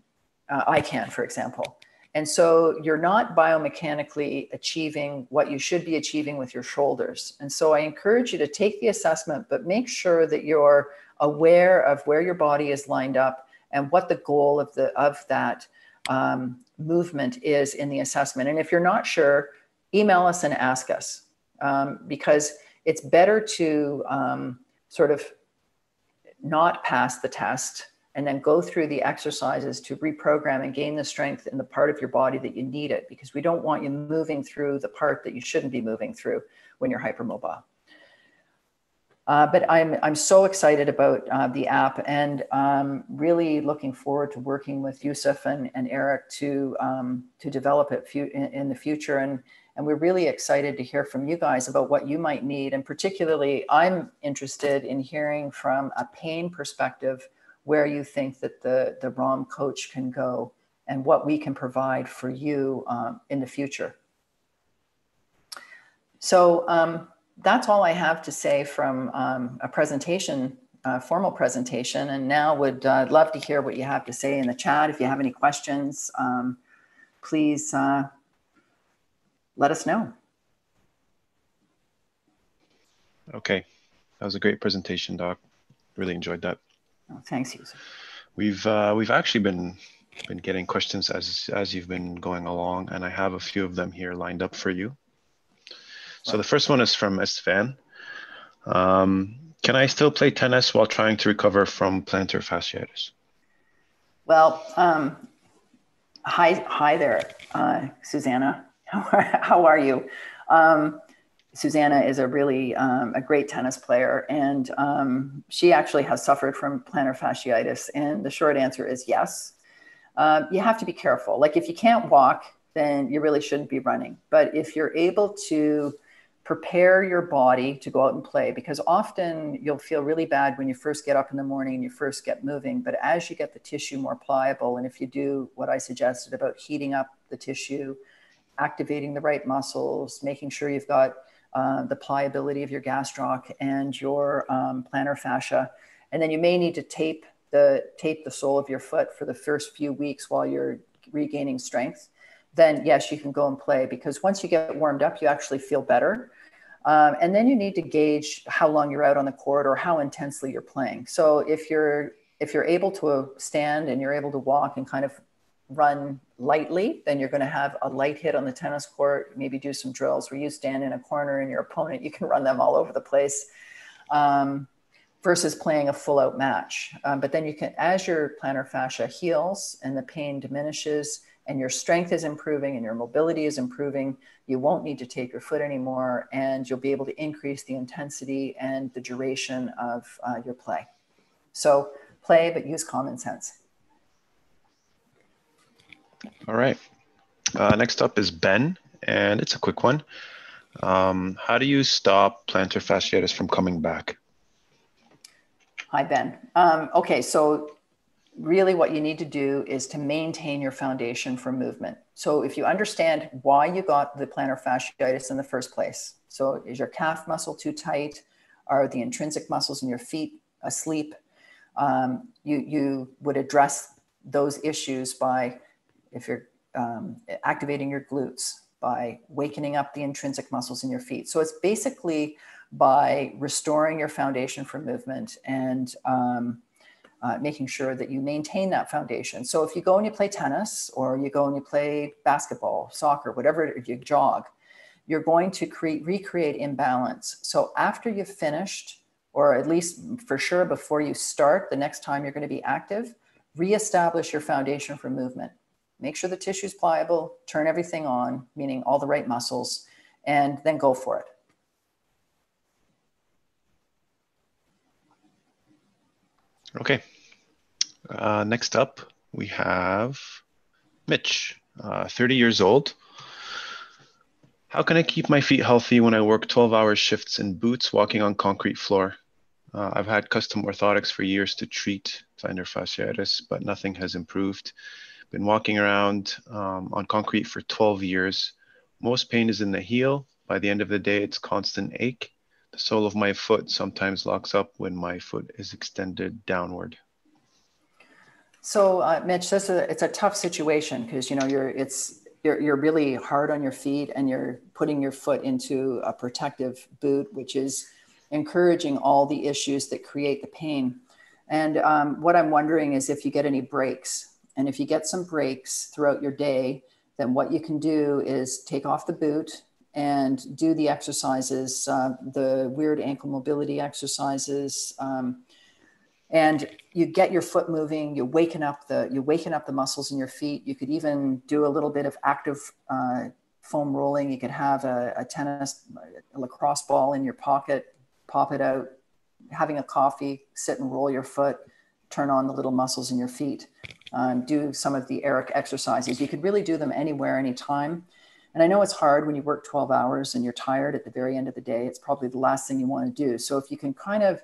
uh, I can, for example. And so you're not biomechanically achieving what you should be achieving with your shoulders. And so I encourage you to take the assessment, but make sure that you're aware of where your body is lined up and what the goal of the of that um, movement is in the assessment. And if you're not sure, email us and ask us um, because it's better to um, sort of not pass the test and then go through the exercises to reprogram and gain the strength in the part of your body that you need it because we don't want you moving through the part that you shouldn't be moving through when you're hypermobile. Uh, but I'm, I'm so excited about uh, the app and um, really looking forward to working with Yusuf and, and Eric to, um, to develop it in, in the future. And, and we're really excited to hear from you guys about what you might need. And particularly, I'm interested in hearing from a pain perspective where you think that the, the ROM coach can go and what we can provide for you um, in the future. So um, that's all I have to say from um, a presentation, uh, formal presentation. And now would uh, love to hear what you have to say in the chat. If you have any questions, um, please uh, let us know. Okay, that was a great presentation, Doc. Really enjoyed that. Oh, thanks, Yusuf. We've uh, we've actually been been getting questions as as you've been going along, and I have a few of them here lined up for you. So the first one is from Estefan. Um, can I still play tennis while trying to recover from plantar fasciitis? Well, um, hi, hi there, uh, Susanna. How are, you? Um, Susanna is a really um, a great tennis player, and um, she actually has suffered from plantar fasciitis. And the short answer is yes. Uh, you have to be careful. Like if you can't walk, then you really shouldn't be running. But if you're able to prepare your body to go out and play, because often you'll feel really bad when you first get up in the morning and you first get moving. But as you get the tissue more pliable, and if you do what I suggested about heating up the tissue, activating the right muscles, making sure you've got uh, the pliability of your gastroc and your um, plantar fascia. And then you may need to tape the tape the sole of your foot for the first few weeks while you're regaining strength. Then yes, you can go and play because once you get warmed up, you actually feel better. Um, and then you need to gauge how long you're out on the court or how intensely you're playing. So if you're if you're able to stand and you're able to walk and kind of run lightly, then you're going to have a light hit on the tennis court, maybe do some drills where you stand in a corner and your opponent, you can run them all over the place. Um, versus playing a full out match. Um, but then you can, as your plantar fascia heals and the pain diminishes and your strength is improving and your mobility is improving, you won't need to take your foot anymore and you'll be able to increase the intensity and the duration of uh, your play. So play, but use common sense. All right. Uh, next up is Ben, and it's a quick one. Um, how do you stop plantar fasciitis from coming back? Hi, Ben. Um, okay, so really what you need to do is to maintain your foundation for movement. So if you understand why you got the plantar fasciitis in the first place, so is your calf muscle too tight? Are the intrinsic muscles in your feet asleep? Um, you, you would address those issues by, if you're um, activating your glutes, by wakening up the intrinsic muscles in your feet. So it's basically by restoring your foundation for movement and um, uh, making sure that you maintain that foundation. So if you go and you play tennis or you go and you play basketball, soccer, whatever, you jog, you're going to create recreate imbalance. So after you've finished, or at least for sure before you start the next time you're going to be active, reestablish your foundation for movement. Make sure the tissue is pliable, turn everything on, meaning all the right muscles, and then go for it. Okay. Uh, next up, we have Mitch, uh, 30 years old. How can I keep my feet healthy when I work 12 hour shifts in boots walking on concrete floor? Uh, I've had custom orthotics for years to treat plantar fasciitis, but nothing has improved. Been walking around um, on concrete for 12 years. Most pain is in the heel. By the end of the day, it's constant ache. The sole of my foot sometimes locks up when my foot is extended downward. So, uh, Mitch, this a, it's a tough situation because you know you're it's you're, you're really hard on your feet and you're putting your foot into a protective boot, which is encouraging all the issues that create the pain. And um, what I'm wondering is if you get any breaks, and if you get some breaks throughout your day, then what you can do is take off the boot and do the exercises, uh, the weird ankle mobility exercises. Um, and you get your foot moving, you waken up the, you waken up the muscles in your feet. You could even do a little bit of active uh, foam rolling. You could have a, a tennis, a lacrosse ball in your pocket, pop it out, having a coffee, sit and roll your foot, turn on the little muscles in your feet. Um, do some of the Eric exercises. You could really do them anywhere, anytime. And I know it's hard when you work 12 hours and you're tired at the very end of the day. It's probably the last thing you want to do. So if you can kind of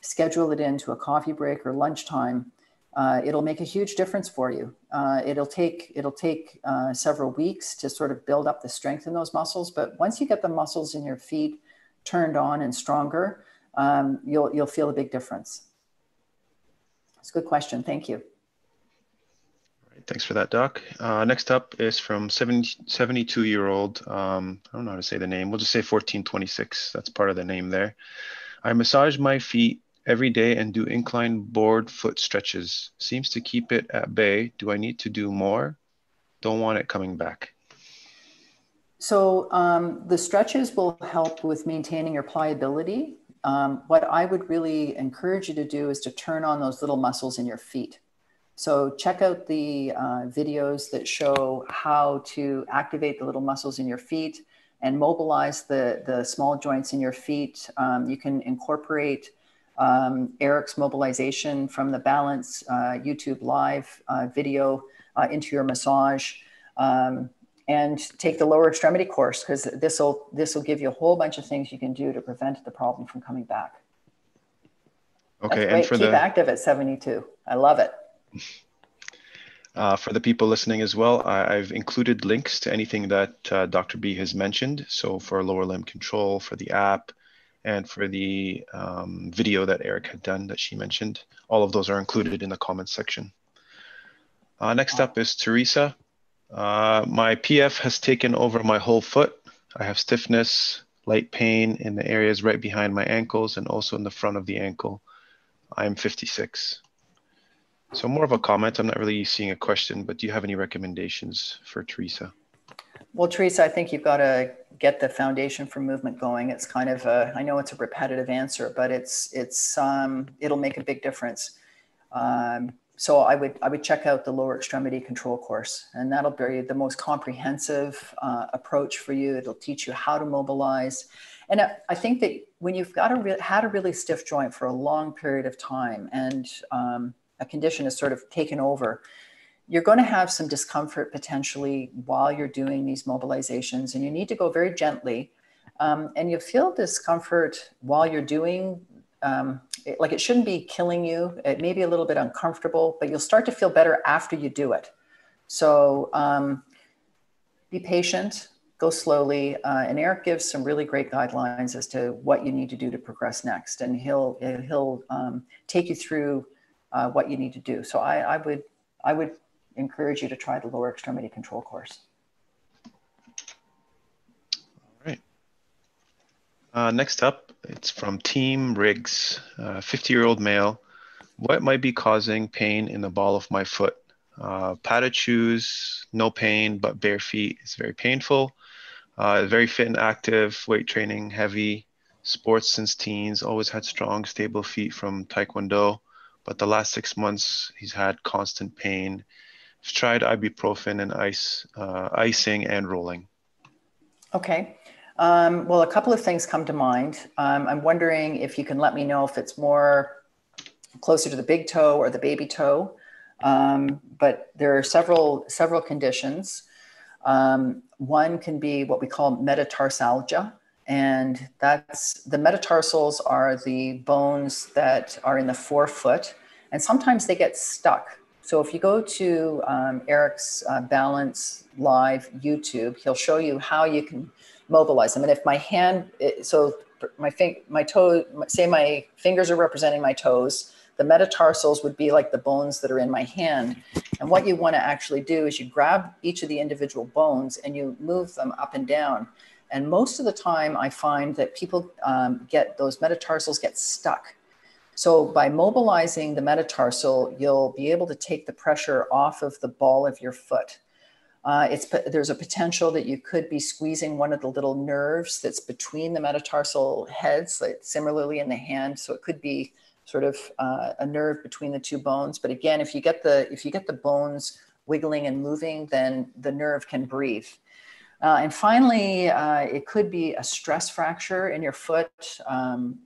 schedule it into a coffee break or lunchtime, uh, it'll make a huge difference for you. Uh, it'll take it'll take uh, several weeks to sort of build up the strength in those muscles. But once you get the muscles in your feet turned on and stronger, um, you'll you'll feel a big difference. It's a good question. Thank you. Thanks for that, Doc. Uh, next up is from 72 year old, um, I don't know how to say the name. We'll just say 1426. That's part of the name there. I massage my feet every day and do incline board foot stretches. Seems to keep it at bay. Do I need to do more? Don't want it coming back. So um, the stretches will help with maintaining your pliability. Um, what I would really encourage you to do is to turn on those little muscles in your feet. So check out the uh, videos that show how to activate the little muscles in your feet and mobilize the, the small joints in your feet. Um, you can incorporate um, Eric's mobilization from the Balance uh, YouTube live uh, video uh, into your massage. Um, and take the lower extremity course because this will this will give you a whole bunch of things you can do to prevent the problem from coming back. Okay, and for keep the active at 72. I love it. Uh, for the people listening as well, I, have included links to anything that uh, Dr. B has mentioned. So for lower limb control, for the app, and for the um, video that Eric had done that she mentioned, all of those are included in the comments section. Uh, next up is Teresa. Uh, my PF has taken over my whole foot. I have stiffness, light pain in the areas right behind my ankles and also in the front of the ankle. I'm 56. So more of a comment. I'm not really seeing a question, but do you have any recommendations for Teresa? Well, Teresa, I think you've got to get the foundation for movement going. It's kind of a, I know it's a repetitive answer, but it's it's um, it'll make a big difference. Um, so I would I would check out the lower extremity control course, and that'll be the most comprehensive uh, approach for you. It'll teach you how to mobilize, and I, think that when you've got a re- had a really stiff joint for a long period of time, and um, a condition has sort of taken over, you're going to have some discomfort potentially while you're doing these mobilizations, and you need to go very gently. Um, and you feel discomfort while you're doing, um, it, like it shouldn't be killing you. It may be a little bit uncomfortable, but you'll start to feel better after you do it. So um, be patient, go slowly. Uh, and Eric gives some really great guidelines as to what you need to do to progress next, and he'll he'll um, take you through uh, what you need to do. So I, I would I would encourage you to try the lower extremity control course. All right. Uh, next up, it's from Team Riggs, 50-year-old male. What might be causing pain in the ball of my foot? Uh, padded shoes, no pain, but bare feet is very painful. Uh, very fit and active, weight training, heavy, sports since teens, always had strong, stable feet from Taekwondo. But the last six months, he's had constant pain I've tried ibuprofen and ice, uh, icing and rolling. Okay. Um, well, a couple of things come to mind. Um, I'm wondering if you can let me know if it's more closer to the big toe or the baby toe. Um, but there are several several conditions. Um, one can be what we call metatarsalgia, and that's the metatarsals are the bones that are in the forefoot, and sometimes they get stuck. So if you go to um, Eric's uh, Balance Live YouTube, he'll show you how you can mobilize them. And if my hand, so my fing, my toe, say my fingers are representing my toes, the metatarsals would be like the bones that are in my hand. And what you want to actually do is you grab each of the individual bones and you move them up and down. And most of the time, I find that people um, get those metatarsals get stuck. So by mobilizing the metatarsal, you'll be able to take the pressure off of the ball of your foot. Uh, it's, there's a potential that you could be squeezing one of the little nerves that's between the metatarsal heads, like similarly in the hand. So it could be sort of uh, a nerve between the two bones. But again, if you get the if you get the bones wiggling and moving, then the nerve can breathe. Uh, and finally, uh, it could be a stress fracture in your foot. Um,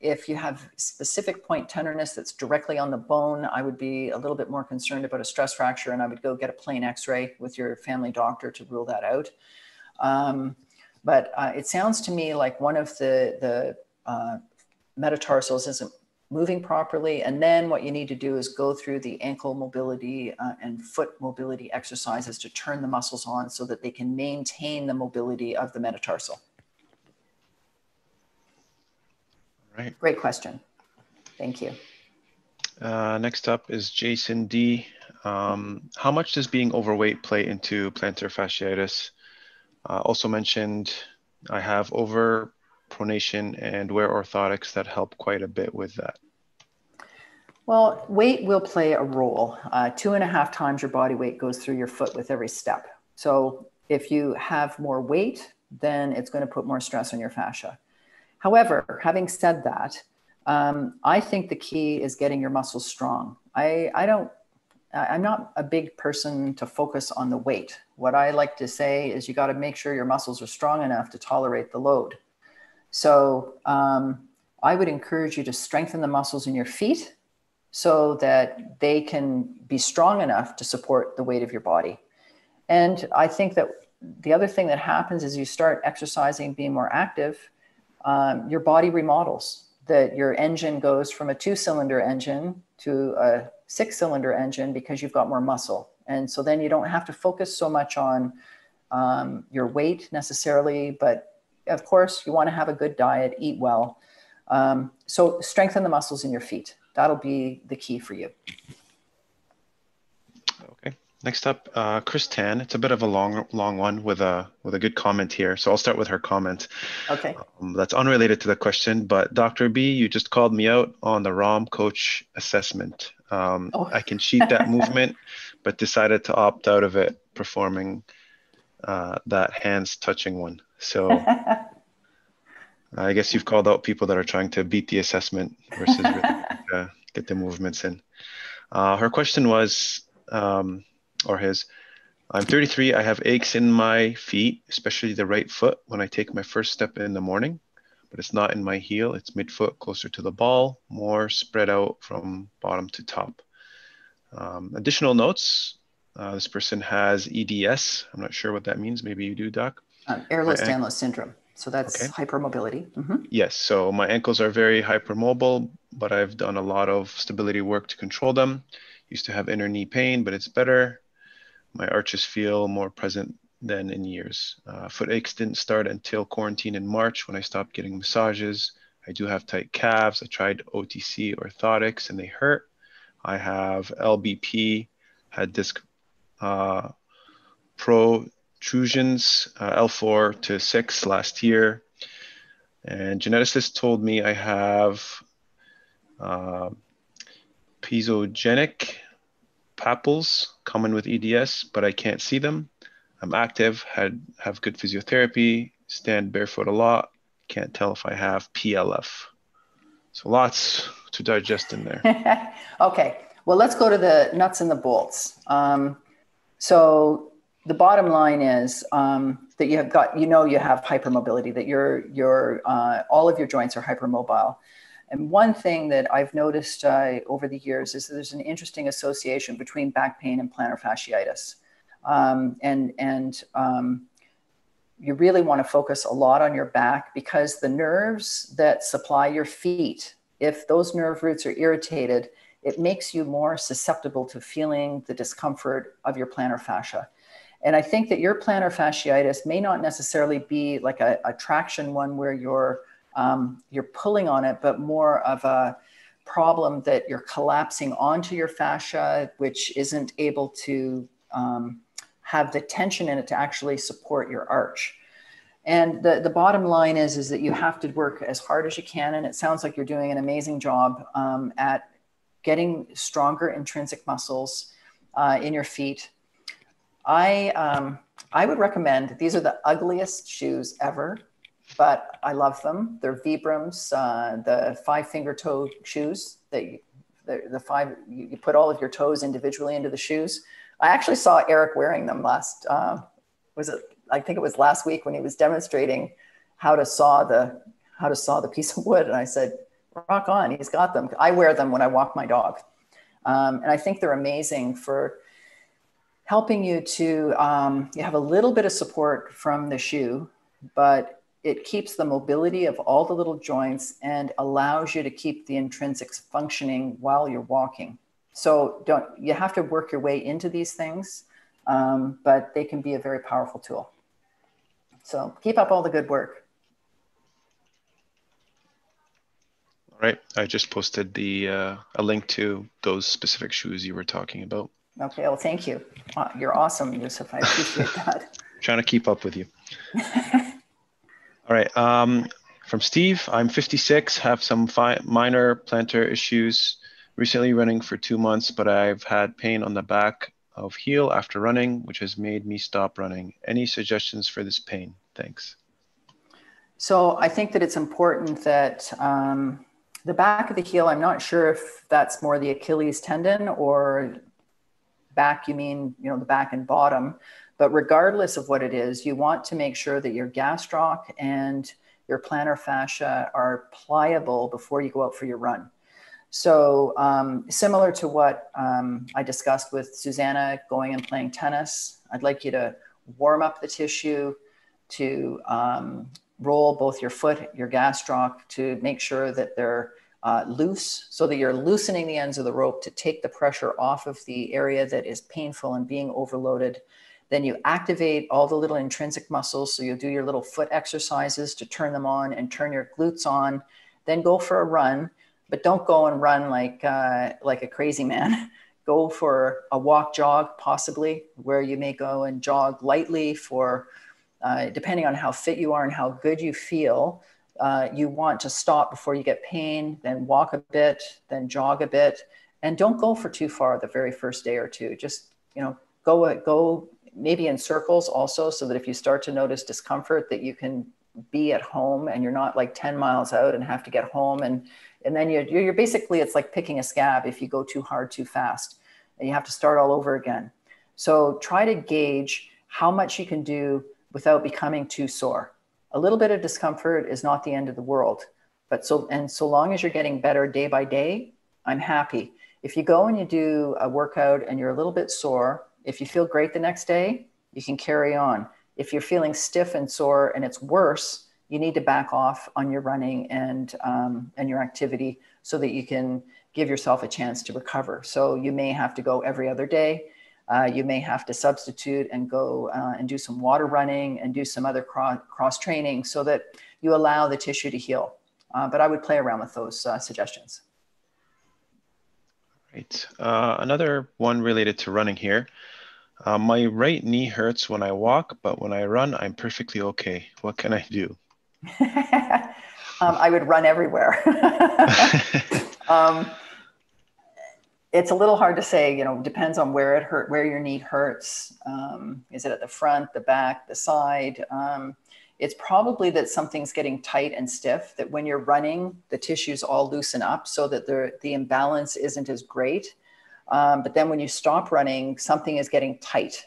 if you have specific point tenderness that's directly on the bone, I would be a little bit more concerned about a stress fracture and I would go get a plain x-ray with your family doctor to rule that out. Um, but uh, it sounds to me like one of the, the uh, metatarsals isn't moving properly. And then what you need to do is go through the ankle mobility uh, and foot mobility exercises to turn the muscles on so that they can maintain the mobility of the metatarsal. Right. Great question. Thank you. Uh, next up is Jason D. Um, how much does being overweight play into plantar fasciitis? Uh, also mentioned, I have overpronation and wear orthotics that help quite a bit with that. Well, weight will play a role. Uh, two and a half times your body weight goes through your foot with every step. So if you have more weight, then it's going to put more stress on your fascia. However, having said that, um, I think the key is getting your muscles strong. I, I don't, I'm not a big person to focus on the weight. What I like to say is you got to make sure your muscles are strong enough to tolerate the load. So um, I would encourage you to strengthen the muscles in your feet so that they can be strong enough to support the weight of your body. And I think that the other thing that happens is you start exercising, being more active, um, your body remodels that your engine goes from a two cylinder engine to a six cylinder engine because you've got more muscle. And so then you don't have to focus so much on um, your weight necessarily, but of course, you want to have a good diet, eat well. Um, so strengthen the muscles in your feet. That'll be the key for you. Next up, uh, Chris Tan. It's a bit of a long, long one with a with a good comment here. So I'll start with her comment. Okay. Um, that's unrelated to the question, but Dr. B, you just called me out on the ROM coach assessment. Um, oh. I can cheat that movement, but decided to opt out of it, performing uh, that hands touching one. So I guess you've called out people that are trying to beat the assessment versus really, uh, get the movements in. Uh, her question was. Um, or his. I'm 33. I have aches in my feet, especially the right foot when I take my first step in the morning, but it's not in my heel. It's midfoot, closer to the ball, more spread out from bottom to top. Um, additional notes. Uh, this person has EDS. I'm not sure what that means. Maybe you do, Doc. Um, Ehlers-Danlos syndrome. So that's okay. hypermobility. Mm-hmm. Yes. So my ankles are very hypermobile, but I've done a lot of stability work to control them. Used to have inner knee pain, but it's better. My arches feel more present than in years. Uh, foot aches didn't start until quarantine in March when I stopped getting massages. I do have tight calves. I tried OTC orthotics and they hurt. I have LBP, had disc uh, protrusions, uh, L4 to 6 last year. And geneticists told me I have uh, papules common with EDS, but I can't see them. I'm active, had have good physiotherapy, stand barefoot a lot. Can't tell if I have PLF. So lots to digest in there. okay, well let's go to the nuts and the bolts. Um, so the bottom line is um, that you have got, you know, you have hypermobility. That your your uh, all of your joints are hypermobile. And one thing that I've noticed uh, over the years is that there's an interesting association between back pain and plantar fasciitis. Um, and and um, you really want to focus a lot on your back because the nerves that supply your feet, if those nerve roots are irritated, it makes you more susceptible to feeling the discomfort of your plantar fascia. And I think that your plantar fasciitis may not necessarily be like a, a traction one where you're um, you're pulling on it, but more of a problem that you're collapsing onto your fascia, which isn't able to um, have the tension in it to actually support your arch. And the, the bottom line is, is that you have to work as hard as you can. And it sounds like you're doing an amazing job um, at getting stronger intrinsic muscles uh, in your feet. I, um, I would recommend, these are the ugliest shoes ever but I love them. They're Vibrams, uh, the five finger toe shoes that you, the, the five, you, you, put all of your toes individually into the shoes. I actually saw Eric wearing them last, uh, was it, I think it was last week when he was demonstrating how to saw the, how to saw the piece of wood. And I said, rock on, he's got them. I wear them when I walk my dog. Um, and I think they're amazing for helping you to, um, you have a little bit of support from the shoe, but it keeps the mobility of all the little joints and allows you to keep the intrinsics functioning while you're walking. So don't you have to work your way into these things, um, but they can be a very powerful tool. So keep up all the good work. All right, I just posted the uh, a link to those specific shoes you were talking about. Okay, well, thank you. Uh, you're awesome, Yusuf. I appreciate that. Trying to keep up with you. All right. Um, from Steve, I'm 56, have some minor plantar issues. Recently running for two months, but I've had pain on the back of heel after running, which has made me stop running. Any suggestions for this pain? Thanks. So I think that it's important that um, the back of the heel, I'm not sure if that's more the Achilles tendon or back, you mean, you know, the back and bottom. But regardless of what it is, you want to make sure that your gastroc and your plantar fascia are pliable before you go out for your run. So, um, similar to what um, I discussed with Susanna going and playing tennis, I'd like you to warm up the tissue, to um, roll both your foot, your gastroc, to make sure that they're uh, loose so that you're loosening the ends of the rope to take the pressure off of the area that is painful and being overloaded then you activate all the little intrinsic muscles. So you'll do your little foot exercises to turn them on and turn your glutes on. Then go for a run, but don't go and run like uh, like a crazy man. go for a walk jog, possibly, where you may go and jog lightly for, uh, depending on how fit you are and how good you feel. Uh, you want to stop before you get pain, then walk a bit, then jog a bit, and don't go for too far the very first day or two. Just you know, go go maybe in circles also so that if you start to notice discomfort that you can be at home and you're not like 10 miles out and have to get home. And and then you're, you're basically it's like picking a scab if you go too hard too fast and you have to start all over again. So try to gauge how much you can do without becoming too sore. A little bit of discomfort is not the end of the world but so and so long as you're getting better day by day i'm happy. If you go and you do a workout and you're a little bit sore, if you feel great the next day, you can carry on. If you're feeling stiff and sore and it's worse, you need to back off on your running and um, and your activity so that you can give yourself a chance to recover. So you may have to go every other day. Uh, you may have to substitute and go uh, and do some water running and do some other cross, cross training so that you allow the tissue to heal. Uh, but I would play around with those uh, suggestions. Right. Uh, another one related to running here. Uh, my right knee hurts when I walk, but when I run, I'm perfectly okay. What can I do? um, I would run everywhere. um, it's a little hard to say, you know, depends on where it hurt, where your knee hurts. Um, is it at the front, the back, the side? Um, it's probably that something's getting tight and stiff, that when you're running, the tissues all loosen up so that the, the imbalance isn't as great. Um, but then when you stop running, something is getting tight.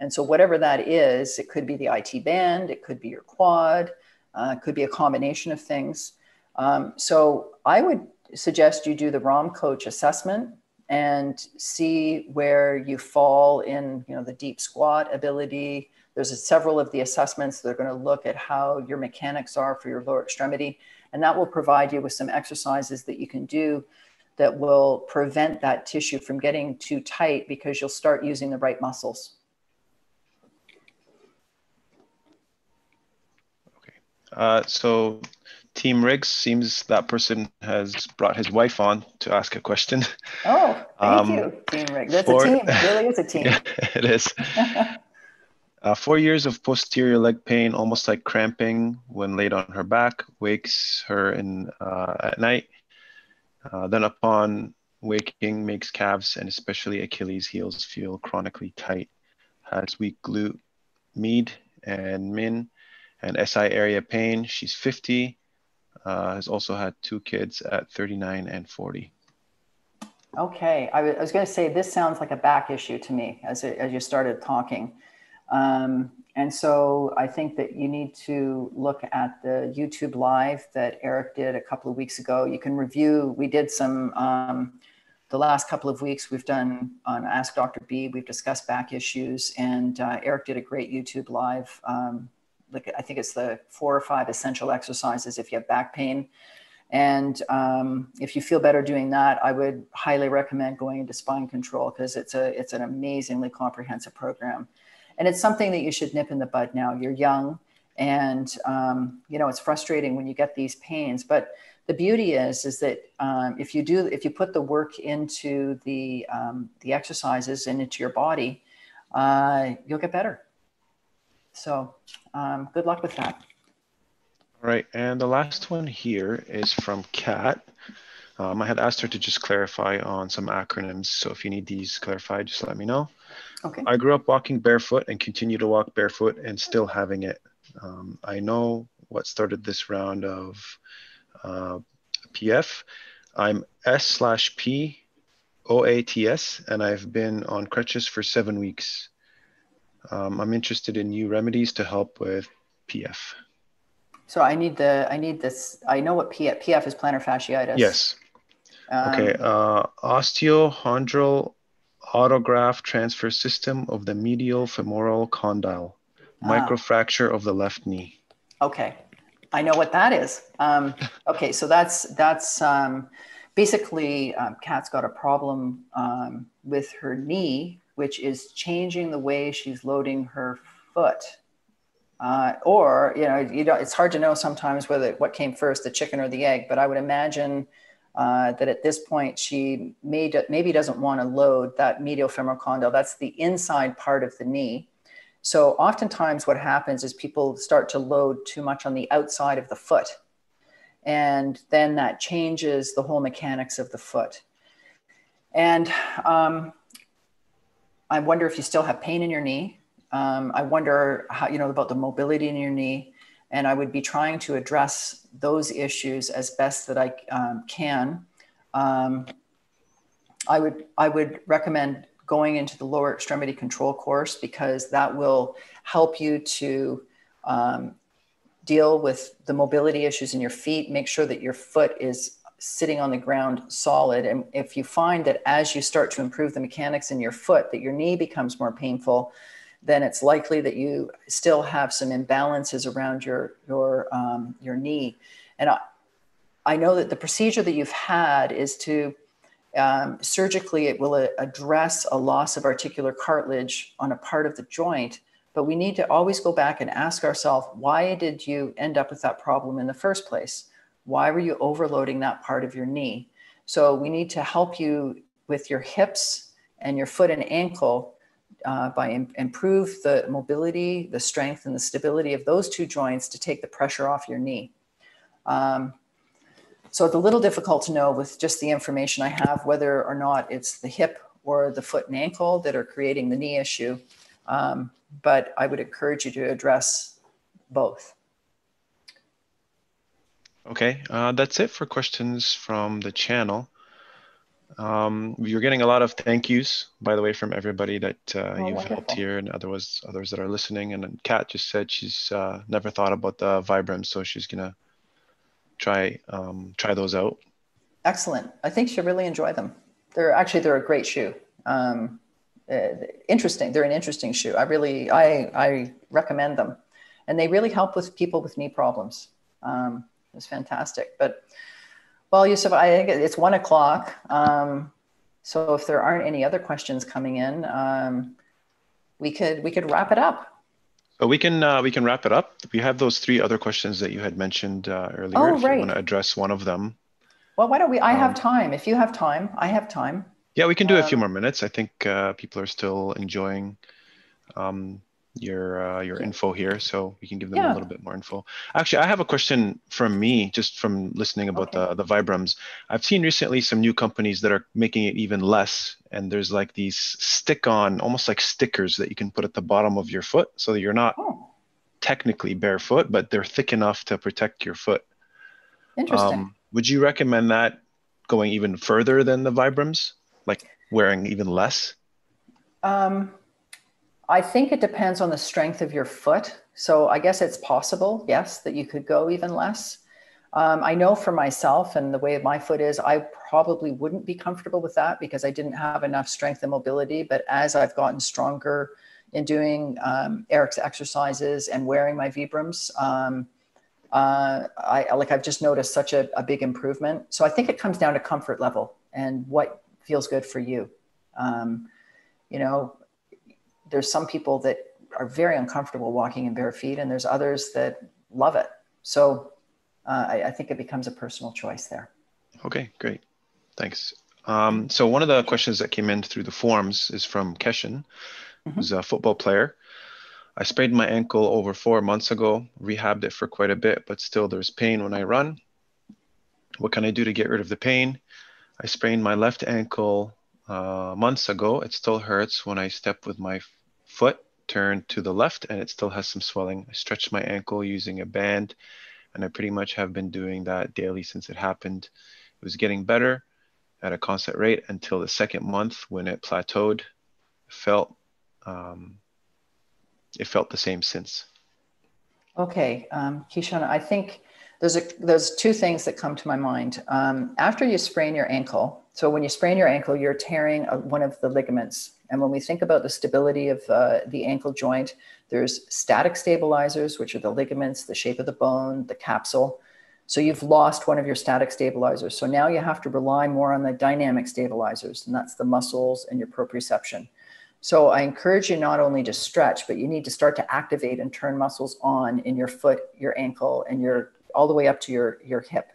And so, whatever that is, it could be the IT band, it could be your quad, uh, it could be a combination of things. Um, so, I would suggest you do the ROM coach assessment and see where you fall in you know the deep squat ability there's a, several of the assessments that are going to look at how your mechanics are for your lower extremity and that will provide you with some exercises that you can do that will prevent that tissue from getting too tight because you'll start using the right muscles okay uh, so Team Riggs seems that person has brought his wife on to ask a question. Oh, thank um, you, Team Riggs. That's for, a team. It really is a team. Yeah, it is. uh, four years of posterior leg pain, almost like cramping when laid on her back, wakes her in uh, at night. Uh, then, upon waking, makes calves and especially Achilles heels feel chronically tight. Has weak glute, med, and min, and SI area pain. She's 50 uh, has also had two kids at 39 and 40. Okay, I was going to say this sounds like a back issue to me as, it, as you started talking. Um, and so I think that you need to look at the YouTube live that Eric did a couple of weeks ago. You can review, we did some, um, the last couple of weeks we've done on Ask Dr. B, we've discussed back issues, and uh, Eric did a great YouTube live um, like I think it's the four or five essential exercises if you have back pain. And um, if you feel better doing that, I would highly recommend going into spine control because it's a it's an amazingly comprehensive program, and it's something that you should nip in the bud now. You're young, and um, you know it's frustrating when you get these pains. But the beauty is is that um, if you do if you put the work into the um, the exercises and into your body, uh, you'll get better. So um, good luck with that. All right, and the last one here is from Kat. Um, I had asked her to just clarify on some acronyms. So if you need these clarified, just let me know. Okay. I grew up walking barefoot and continue to walk barefoot and still having it. Um, I know what started this round of uh, PF. I'm S slash P OATS, and I've been on crutches for seven weeks. Um, I'm interested in new remedies to help with PF. So I need the I need this. I know what PF, PF is plantar fasciitis. Yes. Um, okay. Uh, osteochondral autograft transfer system of the medial femoral condyle, ah. microfracture of the left knee. Okay, I know what that is. Um, okay, so that's that's um, basically um, Kat's got a problem um, with her knee which is changing the way she's loading her foot. Uh, or you know, you know, it's hard to know sometimes whether what came first, the chicken or the egg. But I would imagine uh, that at this point she may maybe doesn't want to load that medial femoral condyle. That's the inside part of the knee. So oftentimes what happens is people start to load too much on the outside of the foot, and then that changes the whole mechanics of the foot. And um, I wonder if you still have pain in your knee. Um, I wonder how, you know, about the mobility in your knee. And I would be trying to address those issues as best that I um, can. Um, I would, I would recommend going into the lower extremity control course because that will help you to um, deal with the mobility issues in your feet, make sure that your foot is sitting on the ground solid. And if you find that as you start to improve the mechanics in your foot, that your knee becomes more painful, then it's likely that you still have some imbalances around your your um, your knee. And I, I know that the procedure that you've had is to um, surgically it will address a loss of articular cartilage on a part of the joint but we need to always go back and ask ourselves why did you end up with that problem in the first place why were you overloading that part of your knee? So we need to help you with your hips and your foot and ankle uh, by Im- improve the mobility, the strength, and the stability of those two joints to take the pressure off your knee. Um, so it's a little difficult to know with just the information I have whether or not it's the hip or the foot and ankle that are creating the knee issue. Um, but I would encourage you to address both. Okay, uh, that's it for questions from the channel. Um, you're getting a lot of thank yous, by the way, from everybody that uh, oh, you've wonderful. helped here, and others others that are listening. And Kat just said she's uh, never thought about the Vibram, so she's gonna try um, try those out. Excellent. I think she'll really enjoy them. They're actually they're a great shoe. Um, uh, interesting. They're an interesting shoe. I really I I recommend them, and they really help with people with knee problems. Um, it was fantastic. But well, Yusuf, I think it's one o'clock. Um, so if there aren't any other questions coming in, um, we could we could wrap it up. So we can uh, we can wrap it up. We have those three other questions that you had mentioned uh, earlier. Oh, if right. you want to address one of them. Well, why don't we? I um, have time. If you have time, I have time. Yeah, we can do um, a few more minutes. I think uh, people are still enjoying um, your uh, your info here, so we can give them yeah. a little bit more info. Actually, I have a question from me, just from listening about okay. the the Vibrams. I've seen recently some new companies that are making it even less, and there's like these stick-on, almost like stickers that you can put at the bottom of your foot, so that you're not oh. technically barefoot, but they're thick enough to protect your foot. Interesting. Um, would you recommend that going even further than the Vibrams, like wearing even less? Um I think it depends on the strength of your foot. So I guess it's possible, yes, that you could go even less. Um, I know for myself and the way my foot is, I probably wouldn't be comfortable with that because I didn't have enough strength and mobility. But as I've gotten stronger in doing um, Eric's exercises and wearing my Vibrams, um, uh, I like I've just noticed such a, a, big improvement. So I think it comes down to comfort level and what feels good for you. Um, you know, there's some people that are very uncomfortable walking in bare feet, and there's others that love it. So uh, I, I, think it becomes a personal choice there. Okay, great. Thanks. Um, so one of the questions that came in through the forums is from Keshin, mm-hmm. who's a football player. I sprained my ankle over four months ago, rehabbed it for quite a bit, but still there's pain when I run. What can I do to get rid of the pain? I sprained my left ankle uh, months ago. It still hurts when I step with my foot turned to the left and it still has some swelling. I stretched my ankle using a band and I pretty much have been doing that daily since it happened. It was getting better at a constant rate until the second month when it plateaued. It felt um, it felt the same since. Okay, um, Keyshawn, I think there's a, there's two things that come to my mind. Um, after you sprain your ankle, so when you sprain your ankle, you're tearing a, one of the ligaments. And when we think about the stability of uh, the ankle joint, there's static stabilizers, which are the ligaments, the shape of the bone, the capsule. So you've lost one of your static stabilizers. So now you have to rely more on the dynamic stabilizers, and that's the muscles and your proprioception. So I encourage you not only to stretch, but you need to start to activate and turn muscles on in your foot, your ankle, and your all the way up to your, your hip.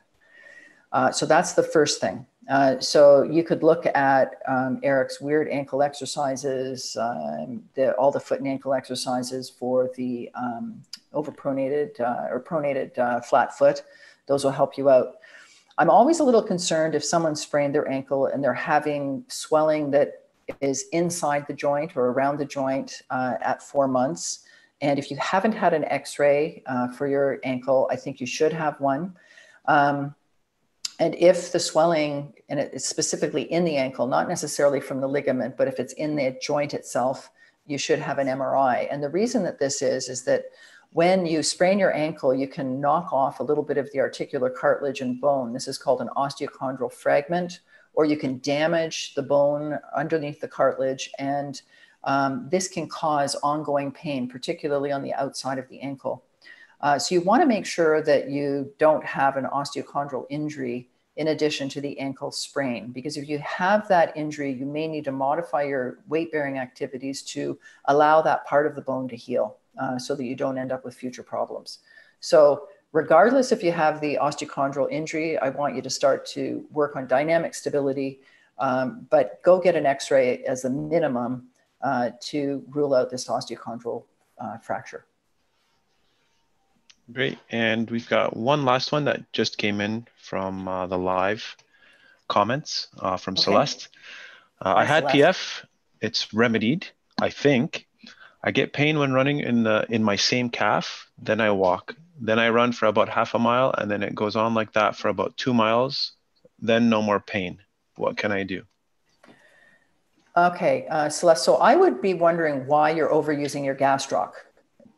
Uh, so that's the first thing. Uh, so you could look at um, Eric's weird ankle exercises, um, the, all the foot and ankle exercises for the um, overpronated uh, or pronated uh, flat foot. Those will help you out. I'm always a little concerned if someone sprained their ankle and they're having swelling that is inside the joint or around the joint uh, at four months. And if you haven't had an x-ray uh, for your ankle, I think you should have one. Um, and if the swelling, and it's specifically in the ankle, not necessarily from the ligament, but if it's in the joint itself, you should have an MRI. And the reason that this is, is that when you sprain your ankle, you can knock off a little bit of the articular cartilage and bone. This is called an osteochondral fragment, or you can damage the bone underneath the cartilage. And um, this can cause ongoing pain, particularly on the outside of the ankle. Uh, so you want to make sure that you don't have an osteochondral injury in addition to the ankle sprain. Because if you have that injury, you may need to modify your weight bearing activities to allow that part of the bone to heal uh, so that you don't end up with future problems. So, regardless if you have the osteochondral injury, I want you to start to work on dynamic stability, um, but go get an x ray as a minimum uh, to rule out this osteochondral uh, fracture. Great. And we've got one last one that just came in from uh, the live comments uh, from okay. Celeste. Uh, I had Celeste. PF. It's remedied, I think. I get pain when running in the in my same calf. Then I walk. Then I run for about half a mile, and then it goes on like that for about two miles. Then no more pain. What can I do? Okay, uh, Celeste. So I would be wondering why you're overusing your gastroc.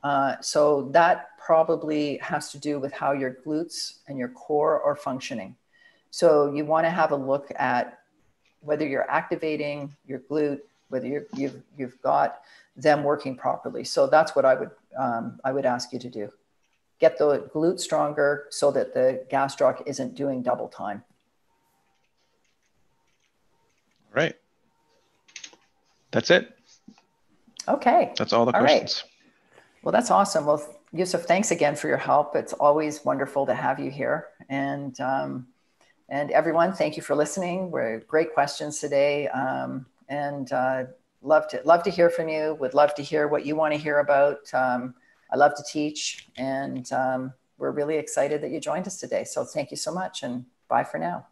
Uh, so that probably has to do with how your glutes and your core are functioning. So you want to have a look at whether you're activating your glute, whether you have you've, you've got them working properly. So that's what I would um, I would ask you to do. Get the glute stronger so that the gastroc isn't doing double time. All right. That's it. Okay. That's all the all questions. Right. Well, that's awesome. Well, Yusuf, thanks again for your help. It's always wonderful to have you here. And um, and everyone, thank you for listening. We're great questions today. Um, and uh, love to love to hear from you. Would love to hear what you want to hear about. Um, I love to teach, and um, we're really excited that you joined us today. So thank you so much, and bye for now.